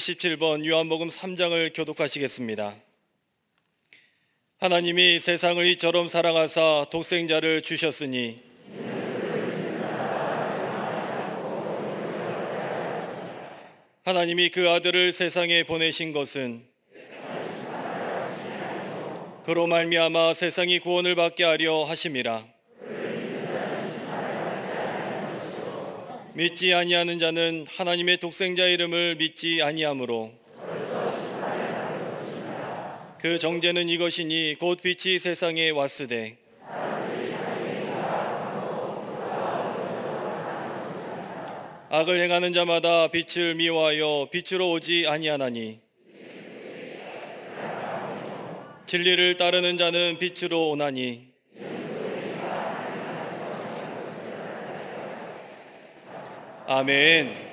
117번 요한복음 3장을 교독하시겠습니다. 하나님이 세상을 이처럼 사랑하사 독생자를 주셨으니 하나님이 그 아들을 세상에 보내신 것은 그로 말미암아 세상이 구원을 받게 하려 하심이라. 믿지 아니하는 자는 하나님의 독생자 이름을 믿지 아니하므로 그 정죄는 이것이니 곧 빛이 세상에 왔으되 악을 행하는 자마다 빛을 미워하여 빛으로 오지 아니하나니 진리를 따르는 자는 빛으로 오나니 아멘. 아멘.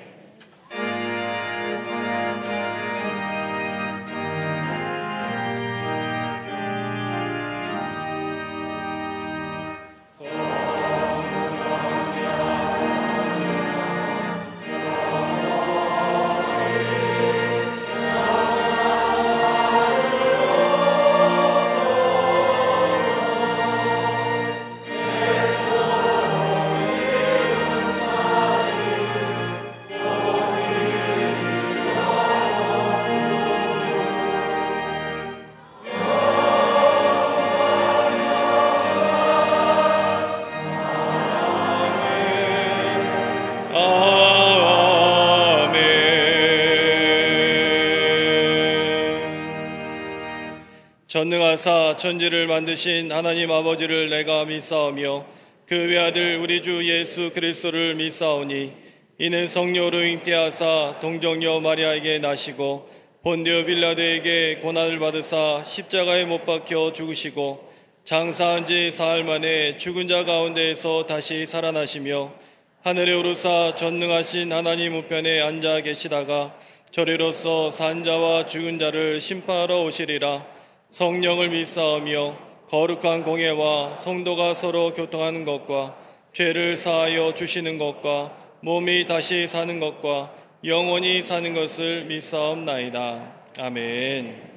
전능하사 천지를 만드신 하나님 아버지를 내가 믿사오며 그 외아들 우리 주 예수 그리스도를 믿사오니 이는 성녀로 잉태하사 동정녀 마리아에게 나시고 본디오 빌라드에게 고난을 받으사 십자가에 못 박혀 죽으시고 장사한 지 사흘 만에 죽은 자 가운데에서 다시 살아나시며 하늘에 오르사 전능하신 하나님 우편에 앉아 계시다가 저리로서 산자와 죽은 자를 심판하러 오시리라 성령을 믿사오며 거룩한 공예와 성도가 서로 교통하는 것과 죄를 사하여 주시는 것과 몸이 다시 사는 것과 영원히 사는 것을 믿사옵나이다 아멘.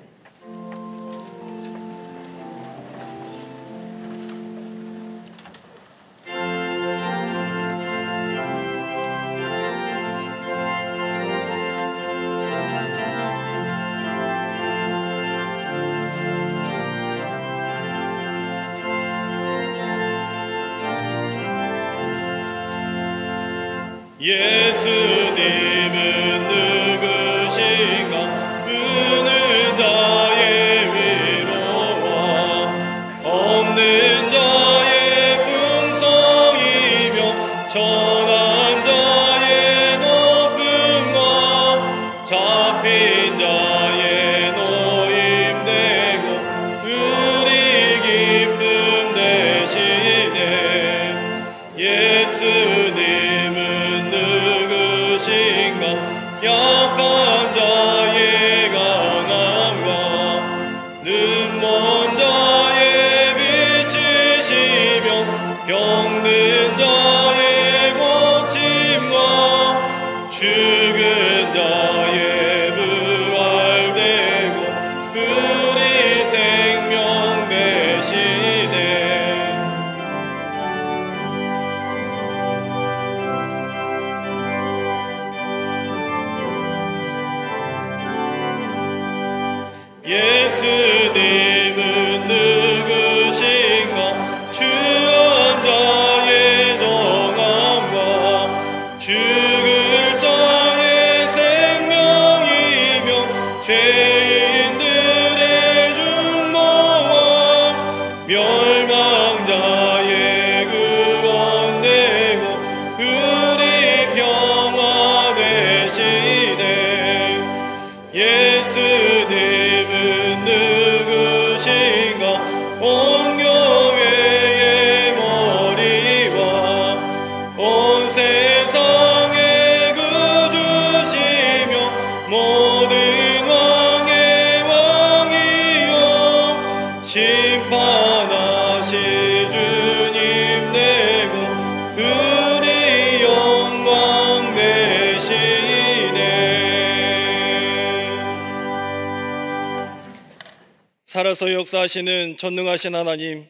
역사하시는 전능하신 하나님,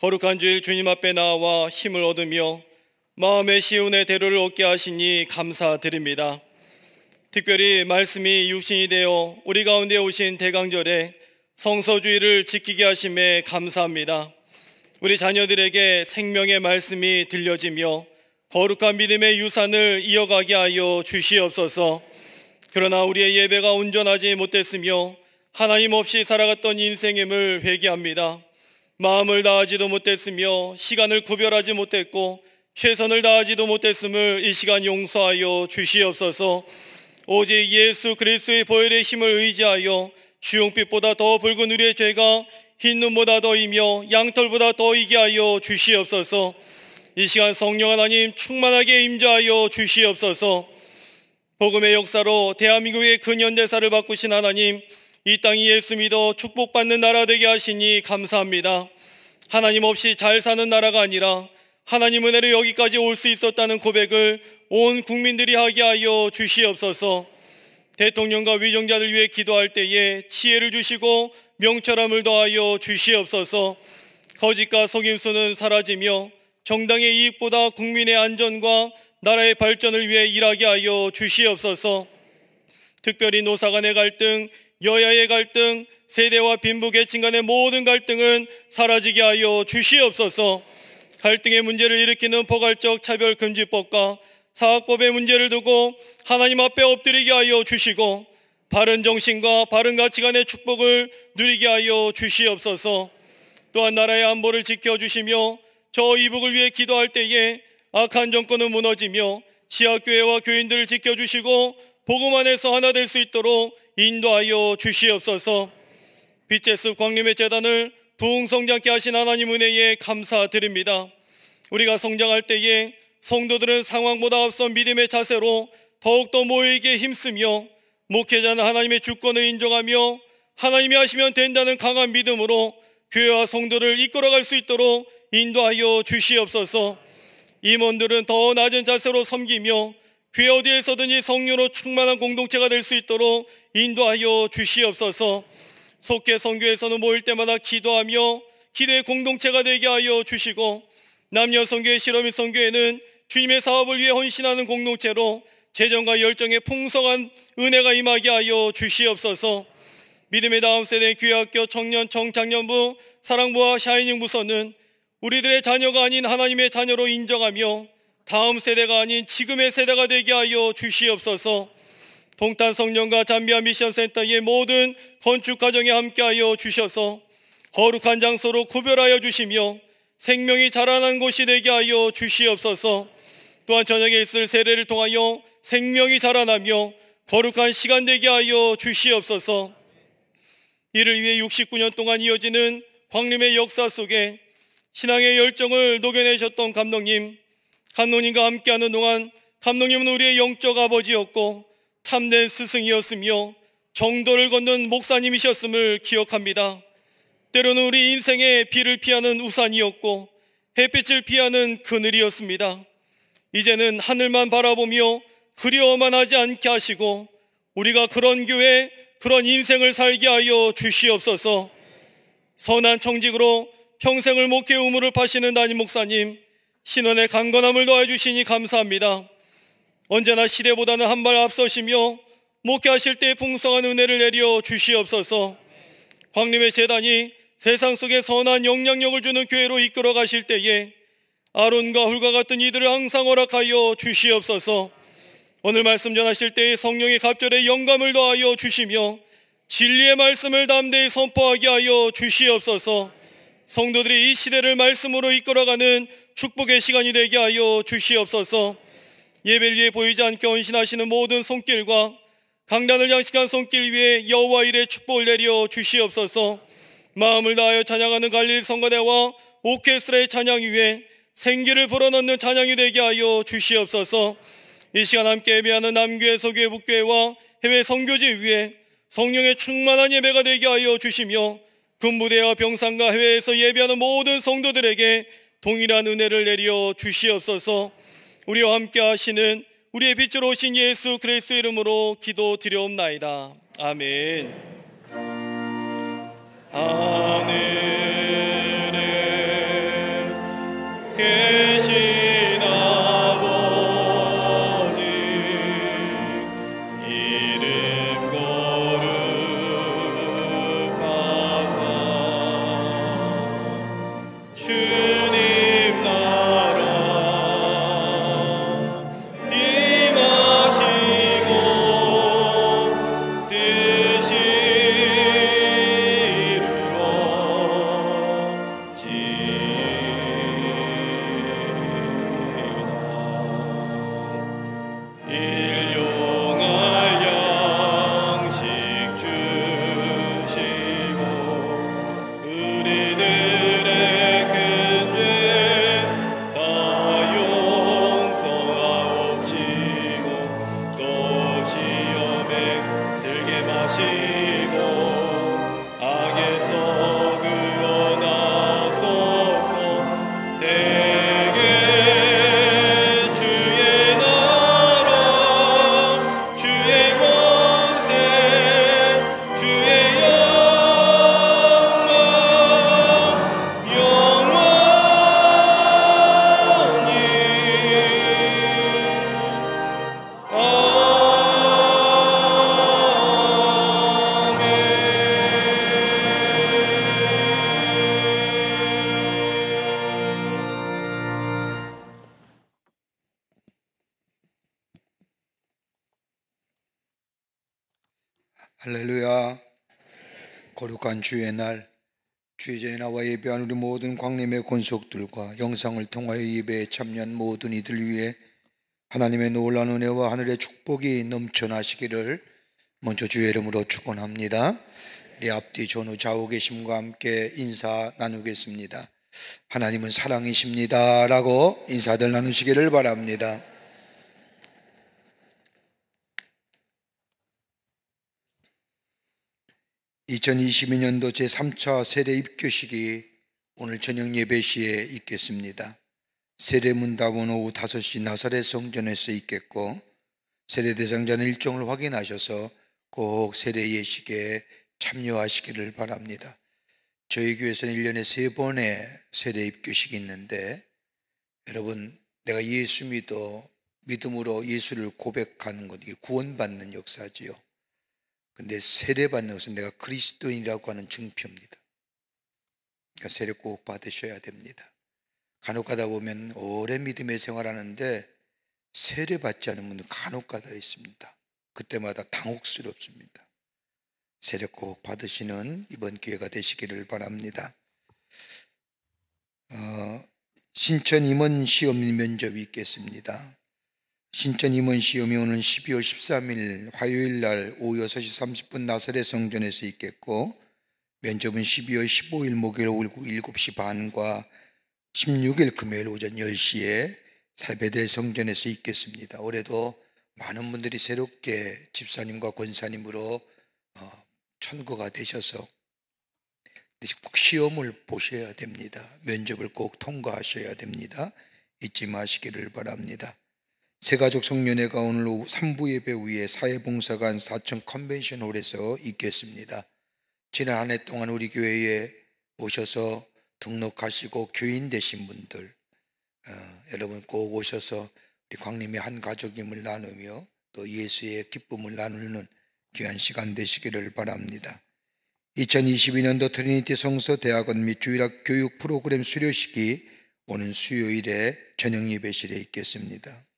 거룩한 주일 주님 앞에 나와 힘을 얻으며 마음의 시운의 대로를 얻게 하시니 감사드립니다. 특별히 말씀이 육신이 되어 우리 가운데 오신 대강절에 성서주의를 지키게 하심에 감사합니다. 우리 자녀들에게 생명의 말씀이 들려지며 거룩한 믿음의 유산을 이어가게 하여 주시옵소서. 그러나 우리의 예배가 온전하지 못했으며 하나님 없이 살아갔던 인생임을 회개합니다. 마음을 다하지도 못했으며 시간을 구별하지 못했고 최선을 다하지도 못했음을 이 시간 용서하여 주시옵소서. 오직 예수 그리스도의 보혈의 힘을 의지하여 주홍빛보다 더 붉은 우리의 죄가 흰 눈보다 더이며 양털보다 더이게 하여 주시옵소서. 이 시간 성령 하나님 충만하게 임자하여 주시옵소서. 복음의 역사로 대한민국의 근현대사를 바꾸신 하나님 이 땅이 예수 믿어 축복받는 나라 되게 하시니 감사합니다. 하나님 없이 잘 사는 나라가 아니라 하나님 은혜로 여기까지 올 수 있었다는 고백을 온 국민들이 하게 하여 주시옵소서. 대통령과 위정자들 위해 기도할 때에 지혜를 주시고 명철함을 더하여 주시옵소서. 거짓과 속임수는 사라지며 정당의 이익보다 국민의 안전과 나라의 발전을 위해 일하게 하여 주시옵소서. 특별히 노사 간의 갈등, 여야의 갈등, 세대와 빈부 계층 간의 모든 갈등은 사라지게 하여 주시옵소서. 갈등의 문제를 일으키는 포괄적 차별금지법과 사학법의 문제를 두고 하나님 앞에 엎드리게 하여 주시고 바른 정신과 바른 가치관의 축복을 누리게 하여 주시옵소서. 또한 나라의 안보를 지켜주시며 저 이북을 위해 기도할 때에 악한 정권은 무너지며 지하교회와 교인들을 지켜주시고 복음 안에서 하나 될 수 있도록 인도하여 주시옵소서. 빛의 숲 광림의 재단을 부흥성장케 하신 하나님 은혜에 감사드립니다. 우리가 성장할 때에 성도들은 상황보다 앞서 믿음의 자세로 더욱더 모이게 힘쓰며 목회자는 하나님의 주권을 인정하며 하나님이 하시면 된다는 강한 믿음으로 교회와 성도를 이끌어갈 수 있도록 인도하여 주시옵소서. 임원들은 더 낮은 자세로 섬기며 교회 어디에서든지 성령으로 충만한 공동체가 될 수 있도록 인도하여 주시옵소서. 속계 성교에서는 모일 때마다 기도하며 기도의 공동체가 되게 하여 주시고 남녀 성교회 실험인 성교회는 주님의 사업을 위해 헌신하는 공동체로 재정과 열정의 풍성한 은혜가 임하게 하여 주시옵소서. 믿음의 다음 세대 교회학교 청년 청장년부 사랑부와 샤이닝 부서는 우리들의 자녀가 아닌 하나님의 자녀로 인정하며 다음 세대가 아닌 지금의 세대가 되게 하여 주시옵소서. 동탄 성령과 잠비아 미션 센터의 모든 건축 과정에 함께하여 주셔서 거룩한 장소로 구별하여 주시며 생명이 자라난 곳이 되게 하여 주시옵소서. 또한 저녁에 있을 세례를 통하여 생명이 자라나며 거룩한 시간 되게 하여 주시옵소서. 이를 위해 69년 동안 이어지는 광림의 역사 속에 신앙의 열정을 녹여내셨던 감독님, 감독님과 함께하는 동안 감독님은 우리의 영적 아버지였고 참된 스승이었으며 정도를 걷는 목사님이셨음을 기억합니다. 때로는 우리 인생의 비를 피하는 우산이었고 햇빛을 피하는 그늘이었습니다. 이제는 하늘만 바라보며 그리워만 하지 않게 하시고 우리가 그런 교회, 그런 인생을 살게 하여 주시옵소서 선한 청직으로 평생을 목회 우물을 파시는 담임 목사님 신원의 강건함을 더해 주시니 감사합니다. 언제나 시대보다는 한 발 앞서시며 목회하실 때 풍성한 은혜를 내려 주시옵소서. 광림의 재단이 세상 속에 선한 영향력을 주는 교회로 이끌어 가실 때에 아론과 훌과 같은 이들을 항상 허락하여 주시옵소서. 오늘 말씀 전하실 때에 성령의 갑절에 영감을 더하여 주시며 진리의 말씀을 담대히 선포하게 하여 주시옵소서. 성도들이 이 시대를 말씀으로 이끌어가는 축복의 시간이 되게 하여 주시옵소서. 예배를 위해 보이지 않게 헌신하시는 모든 손길과 강단을 장식한 손길 위에 여호와 일의 축복을 내려 주시옵소서. 마음을 다하여 찬양하는 갈릴 성가대와 오케스트라의 찬양 위에 생기를 불어넣는 찬양이 되게 하여 주시옵소서. 이 시간 함께 예배하는 남교회, 서교회, 북교회와 해외 성교지 위에 성령의 충만한 예배가 되게 하여 주시며 군부대와 병상과 해외에서 예배하는 모든 성도들에게 동일한 은혜를 내려 주시옵소서. 우리와 함께 하시는 우리의 빛으로 오신 예수 그리스도 이름으로 기도드려옵나이다. 아멘. 하늘 거룩한 주의 날, 주의 전에 나와 예배한 우리 모든 광림의 권속들과 영상을 통하여 예배에 참여한 모든 이들 위해 하나님의 놀라운 은혜와 하늘의 축복이 넘쳐나시기를 먼저 주의 이름으로 축원합니다. 우리 앞뒤 전후 좌우 계심과 함께 인사 나누겠습니다. 하나님은 사랑이십니다라고 인사들 나누시기를 바랍니다. (2022년도) 제3차 세례 입교식이 오늘 저녁 예배 시에 있겠습니다. 세례 문답은 오후 5시 나사렛 성전에서 있겠고 세례 대상자는 일정을 확인하셔서 꼭 세례 예식에 참여하시기를 바랍니다. 저희 교회에서는 1년에 세 번의 세례 입교식이 있는데 여러분 내가 예수 믿어 믿음으로 예수를 고백하는 것 이게 구원받는 역사지요 근데 세례받는 것은 내가 그리스도인이라고 하는 증표입니다. 그러니까 세례 꼭 받으셔야 됩니다. 간혹 가다 보면 오래 믿음의 생활하는데 세례 받지 않은 분들 간혹 가다 있습니다. 그때마다 당혹스럽습니다. 세례 꼭 받으시는 이번 기회가 되시기를 바랍니다. 어, 신천 임원 시험 면접이 있겠습니다. 신천 임원 시험이 오는 12월 13일 화요일 날 오후 6시 30분 나사렛 성전에서 있겠고 면접은 12월 15일 목요일 오후 7시 반과 16일 금요일 오전 10시에 살베델 성전에서 있겠습니다. 올해도 많은 분들이 새롭게 집사님과 권사님으로 어, 천거가 되셔서 꼭 시험을 보셔야 됩니다. 면접을 꼭 통과하셔야 됩니다. 잊지 마시기를 바랍니다. 새가족 송년회가 오늘 오후 3부 예배 후에 사회봉사관 사천 컨벤션홀에서 있겠습니다. 지난 한 해 동안 우리 교회에 오셔서 등록하시고 교인 되신 분들 어, 여러분 꼭 오셔서 우리 광림의 한 가족임을 나누며 또 예수의 기쁨을 나누는 귀한 시간 되시기를 바랍니다. 2022년도 트리니티 성서 대학원 및 주일학 교육 프로그램 수료식이 오는 수요일에 저녁 예배실에 있겠습니다.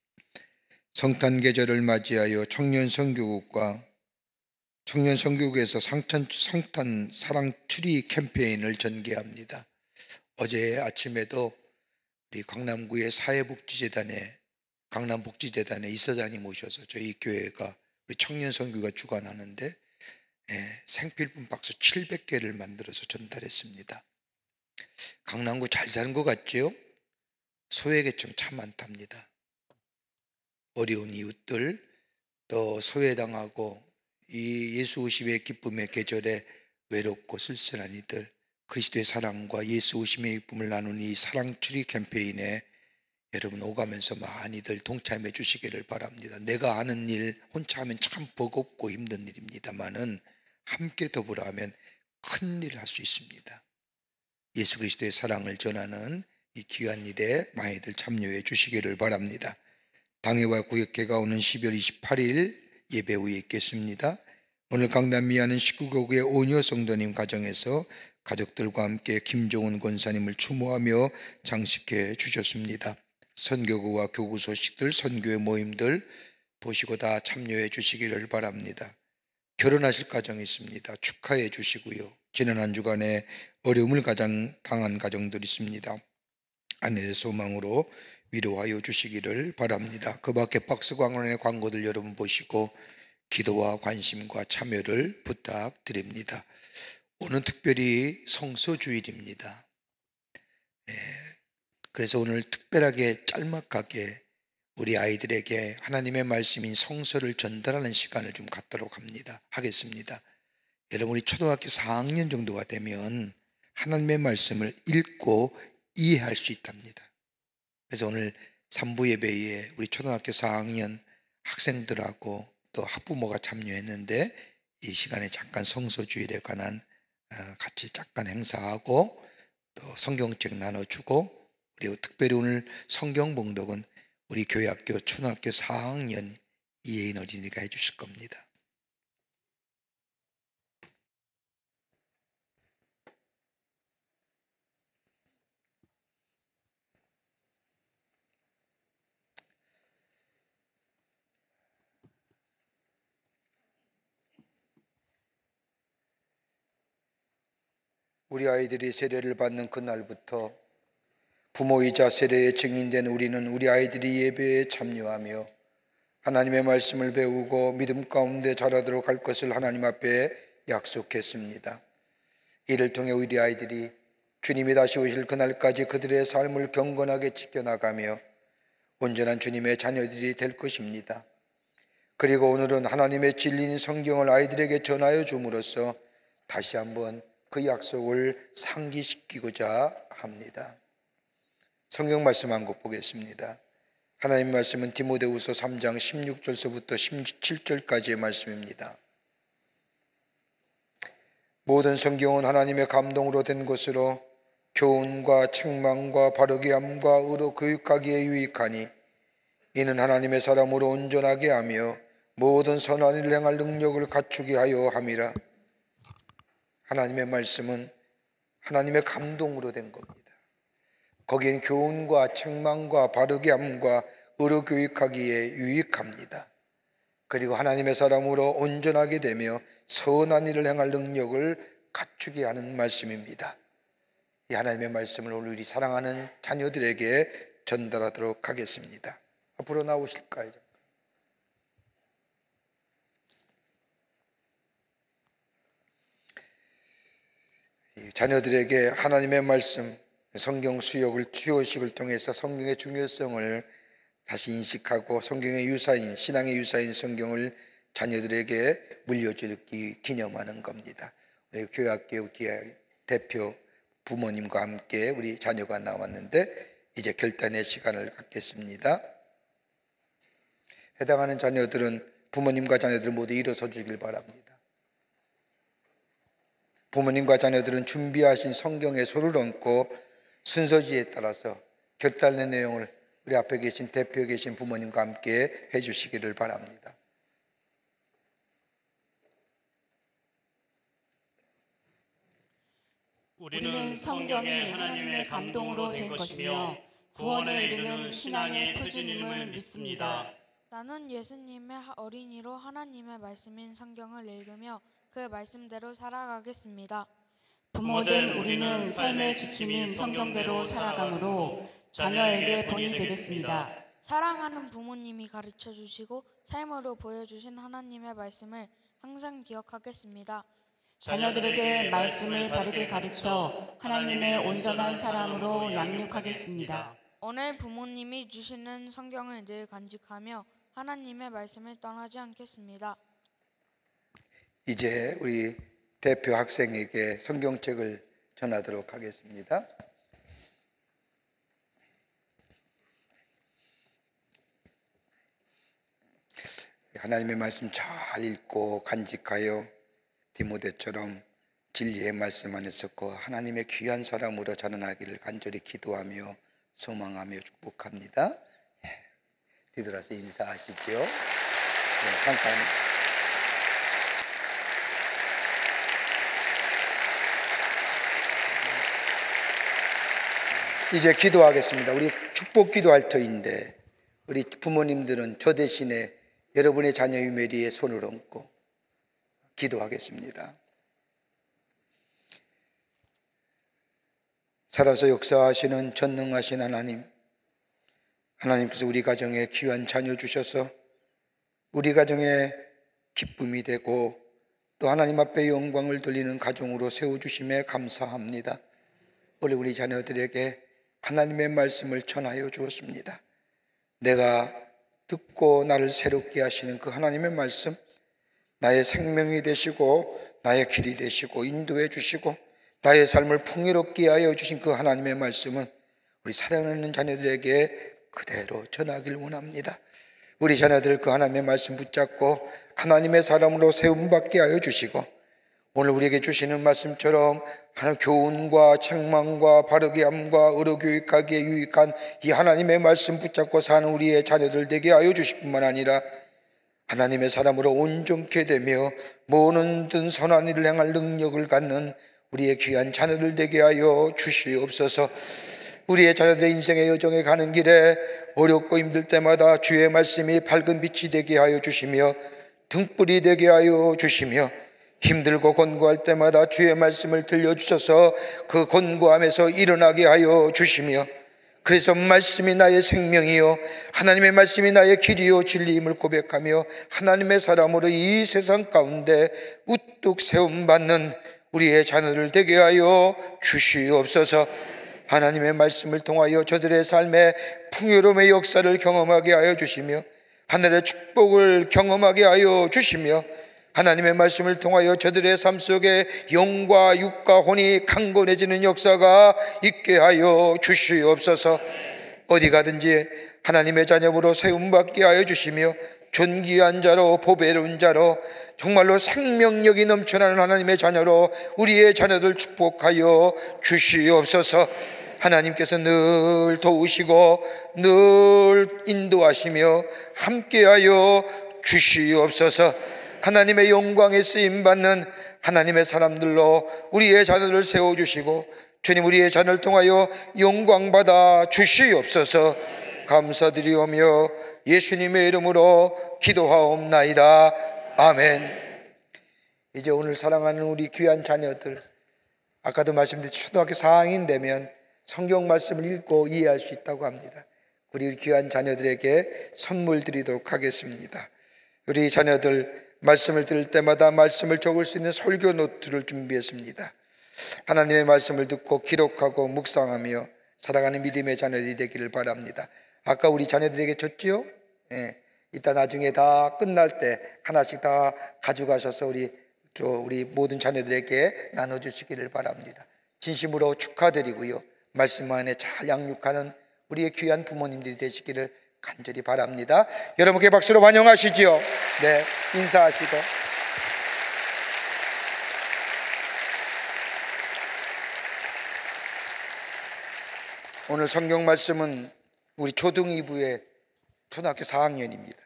성탄 계절을 맞이하여 청년 선교국과 청년 선교국에서 상탄, 성탄 사랑 트리 캠페인을 전개합니다. 어제 아침에도 우리 강남구의 사회복지재단에 강남복지재단의 이사장님 오셔서 저희 교회가 우리 청년 선교가 주관하는데 예, 생필품 박스 700개를 만들어서 전달했습니다. 강남구 잘 사는 것 같죠? 소외계층 참 많답니다. 어려운 이웃들 또 소외당하고 이 예수 오심의 기쁨의 계절에 외롭고 쓸쓸한 이들 그리스도의 사랑과 예수 오심의 기쁨을 나누는 이 사랑 추리 캠페인에 여러분 오가면서 많이들 동참해 주시기를 바랍니다. 내가 하는 일 혼자 하면 참 버겁고 힘든 일입니다만은 함께 더불어 하면 큰 일을 할 수 있습니다. 예수 그리스도의 사랑을 전하는 이 귀한 일에 많이들 참여해 주시기를 바랍니다. 당회와 구역회가 오는 12월 28일 예배 후에 있겠습니다. 오늘 강남 미아는 19개국의 오녀 성도님 가정에서 가족들과 함께 김종훈 권사님을 추모하며 장식해 주셨습니다. 선교구와 교구 소식들, 선교의 모임들 보시고 다 참여해 주시기를 바랍니다. 결혼하실 가정이 있습니다. 축하해 주시고요. 지난 한 주간에 어려움을 가장 당한 가정들이 있습니다. 아내의 소망으로 위로하여 주시기를 바랍니다. 그 밖에 박스광원의 광고들 여러분 보시고 기도와 관심과 참여를 부탁드립니다. 오늘 특별히 성서주일입니다. 예, 그래서 오늘 특별하게 짤막하게 우리 아이들에게 하나님의 말씀인 성서를 전달하는 시간을 좀 갖도록 합니다. 하겠습니다. 여러분이 초등학교 4학년 정도가 되면 하나님의 말씀을 읽고 이해할 수 있답니다. 그래서 오늘 3부 예배에 우리 초등학교 4학년 학생들하고 또 학부모가 참여했는데 이 시간에 잠깐 성소주일에 관한 어, 같이 잠깐 행사하고 또 성경책 나눠주고 그리고 특별히 오늘 성경 봉독은 우리 교회 학교 초등학교 4학년 이혜인 어린이가 해주실 겁니다. 우리 아이들이 세례를 받는 그날부터 부모이자 세례에 증인된 우리는 우리 아이들이 예배에 참여하며 하나님의 말씀을 배우고 믿음 가운데 자라도록 할 것을 하나님 앞에 약속했습니다. 이를 통해 우리 아이들이 주님이 다시 오실 그날까지 그들의 삶을 경건하게 지켜나가며 온전한 주님의 자녀들이 될 것입니다. 그리고 오늘은 하나님의 진리인 성경을 아이들에게 전하여 줌으로써 다시 한번 그 약속을 상기시키고자 합니다. 성경 말씀 한 곳 보겠습니다. 하나님 말씀은 디모데후서 3장 16절서부터 17절까지의 말씀입니다. 모든 성경은 하나님의 감동으로 된 것으로 교훈과 책망과 바르게 함과 의로 교육하기에 유익하니 이는 하나님의 사람으로 온전하게 하며 모든 선한 일을 행할 능력을 갖추게 하여 함이라. 하나님의 말씀은 하나님의 감동으로 된 겁니다. 거기엔 교훈과 책망과 바르게 함과 의로 교육하기에 유익합니다. 그리고 하나님의 사람으로 온전하게 되며 선한 일을 행할 능력을 갖추게 하는 말씀입니다. 이 하나님의 말씀을 오늘 우리 사랑하는 자녀들에게 전달하도록 하겠습니다. 앞으로 나오실까요? 자녀들에게 하나님의 말씀, 성경 수역을 주요식을 통해서 성경의 중요성을 다시 인식하고 성경의 유사인, 신앙의 유사인 성경을 자녀들에게 물려주기 기념하는 겁니다. 우리 교회학교 대표 부모님과 함께 우리 자녀가 나왔는데 이제 결단의 시간을 갖겠습니다. 해당하는 자녀들은 부모님과 자녀들 모두 일어서 주길 바랍니다. 부모님과 자녀들은 준비하신 성경에 손을 얹고 순서지에 따라서 결단의 내용을 우리 앞에 계신 대표 계신 부모님과 함께 해주시기를 바랍니다. 우리는 성경이 하나님의 감동으로 된 것이며 구원에 이르는 신앙의 표준임을 믿습니다. 나는 예수님의 어린이로 하나님의 말씀인 성경을 읽으며 그 말씀대로 살아가겠습니다. 부모된 우리는 삶의 주침인 성경대로 살아가므로 자녀에게 본이 되겠습니다. 사랑하는 부모님이 가르쳐 주시고 삶으로 보여주신 하나님의 말씀을 항상 기억하겠습니다. 자녀들에게 말씀을 바르게 가르쳐 하나님의 온전한 사람으로 양육하겠습니다. 오늘 부모님이 주시는 성경을 늘 간직하며 하나님의 말씀을 떠나지 않겠습니다. 이제 우리 대표 학생에게 성경책을 전하도록 하겠습니다. 하나님의 말씀 잘 읽고 간직하여 디모데처럼 진리의 말씀 안에서 그 하나님의 귀한 사람으로 자라나기를 간절히 기도하며 소망하며 축복합니다. 예, 뒤돌아서 인사하시죠. 네, 잠깐. 이제 기도하겠습니다. 우리 축복 기도할 터인데 우리 부모님들은 저 대신에 여러분의 자녀 유메리에 손을 얹고 기도하겠습니다. 살아서 역사하시는 전능하신 하나님, 하나님께서 우리 가정에 귀한 자녀 주셔서 우리 가정에 기쁨이 되고 또 하나님 앞에 영광을 돌리는 가정으로 세워주심에 감사합니다. 오늘 우리 자녀들에게 하나님의 말씀을 전하여 주었습니다. 내가 듣고 나를 새롭게 하시는 그 하나님의 말씀, 나의 생명이 되시고, 나의 길이 되시고, 인도해 주시고, 나의 삶을 풍요롭게 하여 주신 그 하나님의 말씀은 우리 사랑하는 자녀들에게 그대로 전하길 원합니다. 우리 자녀들 그 하나님의 말씀 붙잡고 하나님의 사람으로 세움받게 하여 주시고 오늘 우리에게 주시는 말씀처럼 하나님 교훈과 책망과 바르게 함과 의로 교육하기에 유익한 이 하나님의 말씀 붙잡고 사는 우리의 자녀들 되게 하여 주실 뿐만 아니라 하나님의 사람으로 온전케 되며 모든 든 선한 일을 행할 능력을 갖는 우리의 귀한 자녀들 되게 하여 주시옵소서. 우리의 자녀들의 인생의 여정에 가는 길에 어렵고 힘들 때마다 주의 말씀이 밝은 빛이 되게 하여 주시며 등불이 되게 하여 주시며 힘들고 권고할 때마다 주의 말씀을 들려주셔서 그 권고함에서 일어나게 하여 주시며 그래서 말씀이 나의 생명이요 하나님의 말씀이 나의 길이요 진리임을 고백하며 하나님의 사람으로 이 세상 가운데 우뚝 세움 받는 우리의 자녀들 되게 하여 주시옵소서. 하나님의 말씀을 통하여 저들의 삶에 풍요로움의 역사를 경험하게 하여 주시며 하늘의 축복을 경험하게 하여 주시며 하나님의 말씀을 통하여 저들의 삶 속에 영과 육과 혼이 강건해지는 역사가 있게 하여 주시옵소서. 어디 가든지 하나님의 자녀로 세움받게 하여 주시며 존귀한 자로 보배로운 자로 정말로 생명력이 넘쳐나는 하나님의 자녀로 우리의 자녀들 축복하여 주시옵소서. 하나님께서 늘 도우시고 늘 인도하시며 함께하여 주시옵소서 하나님의 영광에 쓰임 받는 하나님의 사람들로 우리의 자녀를 세워 주시고 주님 우리의 자녀를 통하여 영광 받아 주시옵소서 감사드리오며 예수님의 이름으로 기도하옵나이다. 아멘. 이제 오늘 사랑하는 우리 귀한 자녀들 아까도 말씀드린 초등학교 4학년 되면 성경 말씀을 읽고 이해할 수 있다고 합니다. 우리 귀한 자녀들에게 선물 드리도록 하겠습니다. 우리 자녀들 말씀을 들을 때마다 말씀을 적을 수 있는 설교 노트를 준비했습니다. 하나님의 말씀을 듣고 기록하고 묵상하며 살아가는 믿음의 자녀들이 되기를 바랍니다. 아까 우리 자녀들에게 줬지요? 예. 이따 나중에 다 끝날 때 하나씩 다 가져가셔서 우리 저 우리 모든 자녀들에게 나눠 주시기를 바랍니다. 진심으로 축하드리고요. 말씀 안에 잘 양육하는 우리의 귀한 부모님들이 되시기를 간절히 바랍니다. 여러분께 박수로 환영하시죠. 네, 인사하시고. 오늘 성경 말씀은 우리 초등 2부의 초등학교 4학년입니다.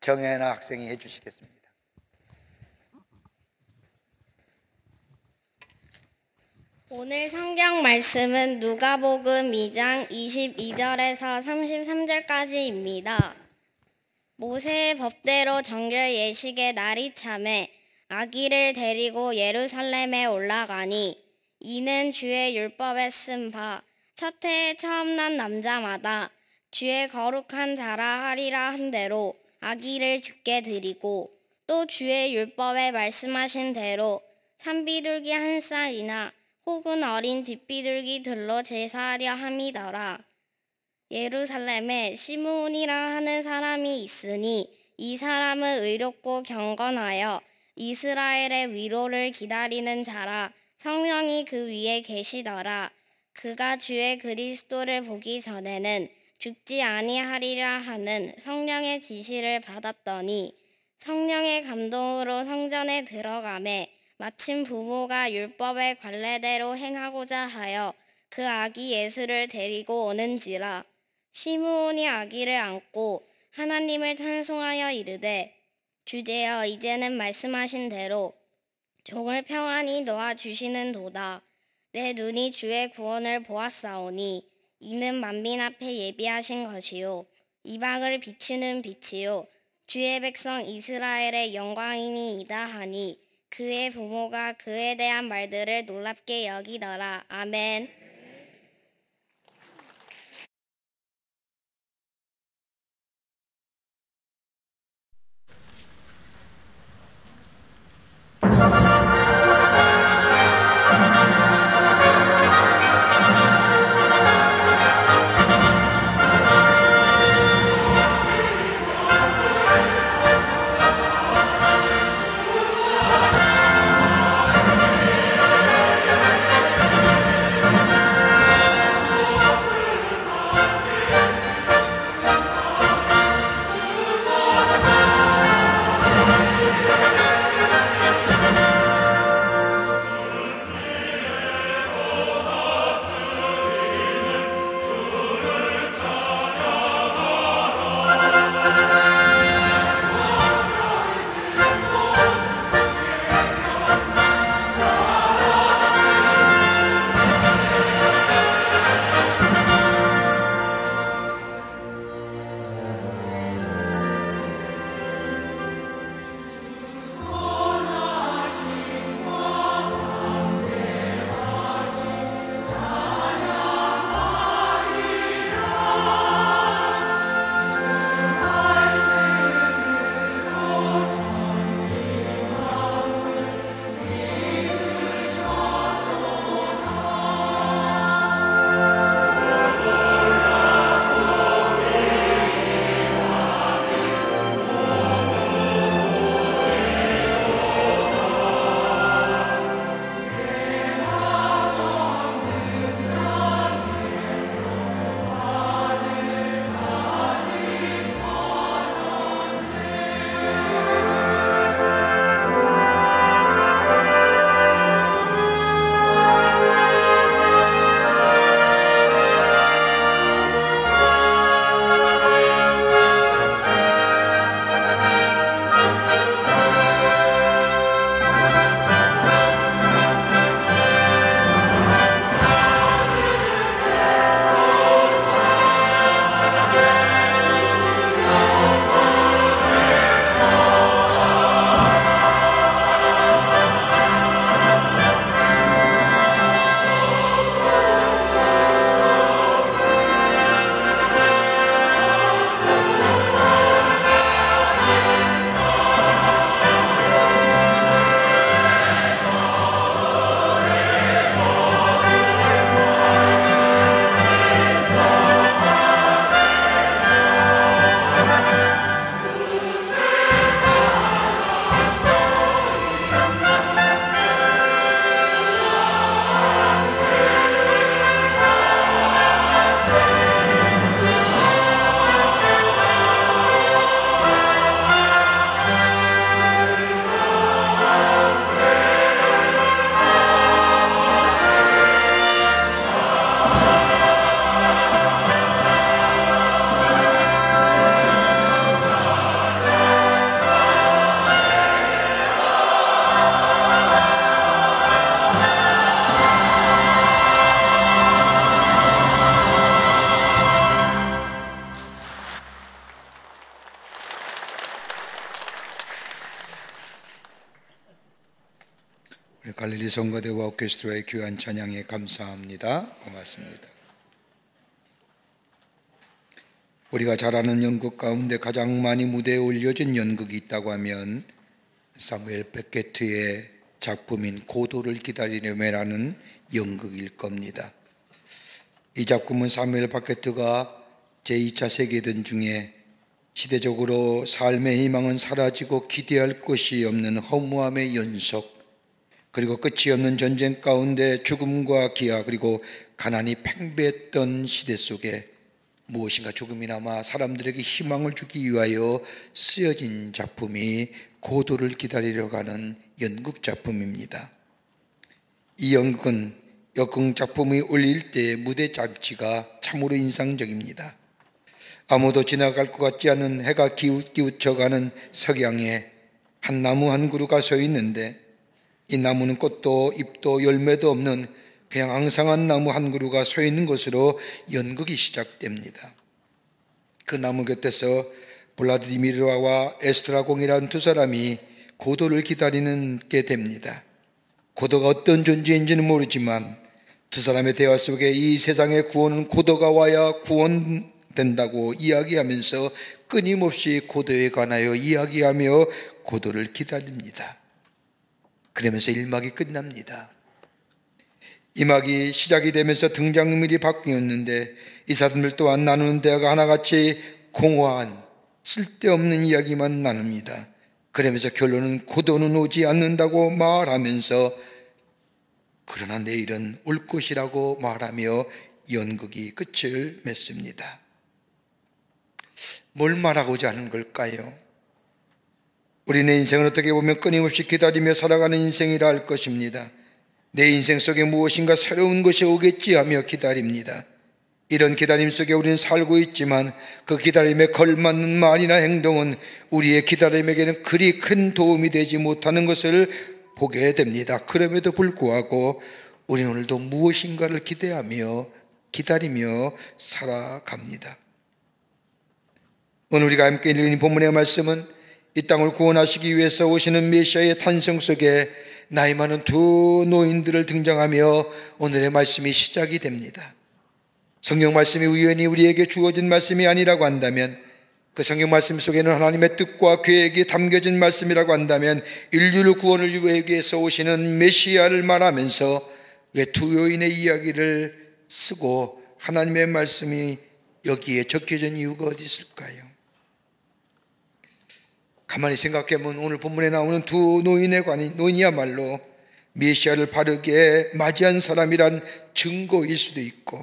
정혜나 학생이 해주시겠습니다. 오늘 성경 말씀은 누가복음 2장 22절에서 33절까지입니다. 모세의 법대로 정결 예식의 날이 참에 아기를 데리고 예루살렘에 올라가니 이는 주의 율법에 쓴 바 첫 해에 처음 난 남자마다 주의 거룩한 자라 하리라 한 대로 아기를 죽게 드리고 또 주의 율법에 말씀하신 대로 산비둘기 한 쌍이나 혹은 어린 집비둘기 들로 제사하려 함이더라. 예루살렘에 시므온이라 하는 사람이 있으니 이 사람은 의롭고 경건하여 이스라엘의 위로를 기다리는 자라 성령이 그 위에 계시더라. 그가 주의 그리스도를 보기 전에는 죽지 아니하리라 하는 성령의 지시를 받았더니 성령의 감동으로 성전에 들어가매 마침 부모가 율법의 관례대로 행하고자 하여 그 아기 예수를 데리고 오는지라 시므온이 아기를 안고 하나님을 찬송하여 이르되 주제여 이제는 말씀하신 대로 종을 평안히 놓아 주시는 도다. 내 눈이 주의 구원을 보았사오니 이는 만민 앞에 예비하신 것이요. 이방을 비추는 빛이요. 주의 백성 이스라엘의 영광이니이다 하니 그의 부모가 그에 대한 말들을 놀랍게 여기더라 아멘. 리 성가대와 오케스트라의 귀한 찬양에 감사합니다. 고맙습니다. 우리가 잘 아는 연극 가운데 가장 많이 무대에 올려진 연극이 있다고 하면 사무엘 베케트의 작품인 고도를 기다리려면라는 연극일 겁니다. 이 작품은 사무엘 바케트가 제2차 세계대전 중에 시대적으로 삶의 희망은 사라지고 기대할 것이 없는 허무함의 연속 그리고 끝이 없는 전쟁 가운데 죽음과 기아 그리고 가난이 팽배했던 시대 속에 무엇인가 조금이나마 사람들에게 희망을 주기 위하여 쓰여진 작품이 고도를 기다리려 가는 연극 작품입니다. 이 연극은 역극 작품이 올릴 때 무대 장치가 참으로 인상적입니다. 아무도 지나갈 것 같지 않은 해가 기웃기웃져가는 석양에 한 나무 한 그루가 서 있는데 이 나무는 꽃도 잎도 열매도 없는 그냥 앙상한 나무 한 그루가 서 있는 것으로 연극이 시작됩니다. 그 나무 곁에서 블라디미르와 에스트라공이라는 두 사람이 고도를 기다리는 게 됩니다. 고도가 어떤 존재인지는 모르지만 두 사람의 대화 속에 이 세상의 구원은 고도가 와야 구원된다고 이야기하면서 끊임없이 고도에 관하여 이야기하며 고도를 기다립니다. 그러면서 1막이 끝납니다. 2막이 시작이 되면서 등장인물이 바뀌었는데 이 사람들 또한 나누는 대화가 하나같이 공허한 쓸데없는 이야기만 나눕니다. 그러면서 결론은 고도는 오지 않는다고 말하면서 그러나 내일은 올 것이라고 말하며 연극이 끝을 맺습니다. 뭘 말하고자 하는 걸까요? 우리는 인생을 어떻게 보면 끊임없이 기다리며 살아가는 인생이라 할 것입니다. 내 인생 속에 무엇인가 새로운 것이 오겠지 하며 기다립니다. 이런 기다림 속에 우리는 살고 있지만 그 기다림에 걸맞는 말이나 행동은 우리의 기다림에게는 그리 큰 도움이 되지 못하는 것을 보게 됩니다. 그럼에도 불구하고 우리는 오늘도 무엇인가를 기대하며 기다리며 살아갑니다. 오늘 우리가 함께 읽은 본문의 말씀은 이 땅을 구원하시기 위해서 오시는 메시아의 탄생 속에 나이 많은 두 노인들을 등장하며 오늘의 말씀이 시작이 됩니다. 성경 말씀이 우연히 우리에게 주어진 말씀이 아니라고 한다면 그 성경 말씀 속에는 하나님의 뜻과 계획이 담겨진 말씀이라고 한다면 인류를 구원을 위해서 오시는 메시아를 말하면서 왜 두 여인의 이야기를 쓰고 하나님의 말씀이 여기에 적혀진 이유가 어디 있을까요? 가만히 생각해 보면 오늘 본문에 나오는 두 노인의 관이 노인이야말로 메시아를 바르게 맞이한 사람이란 증거일 수도 있고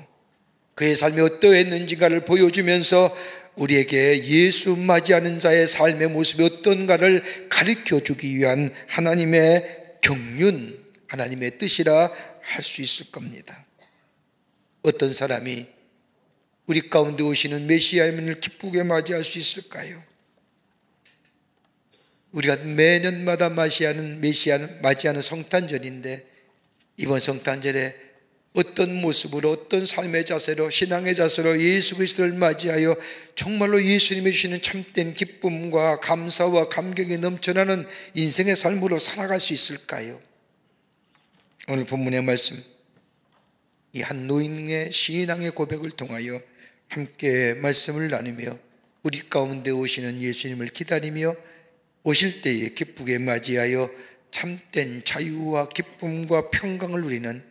그의 삶이 어떠했는지가를 보여주면서 우리에게 예수 맞이하는 자의 삶의 모습이 어떤가를 가르쳐 주기 위한 하나님의 경륜, 하나님의 뜻이라 할 수 있을 겁니다. 어떤 사람이 우리 가운데 오시는 메시아임을 기쁘게 맞이할 수 있을까요? 우리가 매년마다 맞이하는 메시아는 맞이하는 성탄절인데 이번 성탄절에 어떤 모습으로 어떤 삶의 자세로 신앙의 자세로 예수 그리스도를 맞이하여 정말로 예수님이 주시는 참된 기쁨과 감사와 감격이 넘쳐나는 인생의 삶으로 살아갈 수 있을까요? 오늘 본문의 말씀 이 한 노인의 신앙의 고백을 통하여 함께 말씀을 나누며 우리 가운데 오시는 예수님을 기다리며 오실 때에 기쁘게 맞이하여 참된 자유와 기쁨과 평강을 누리는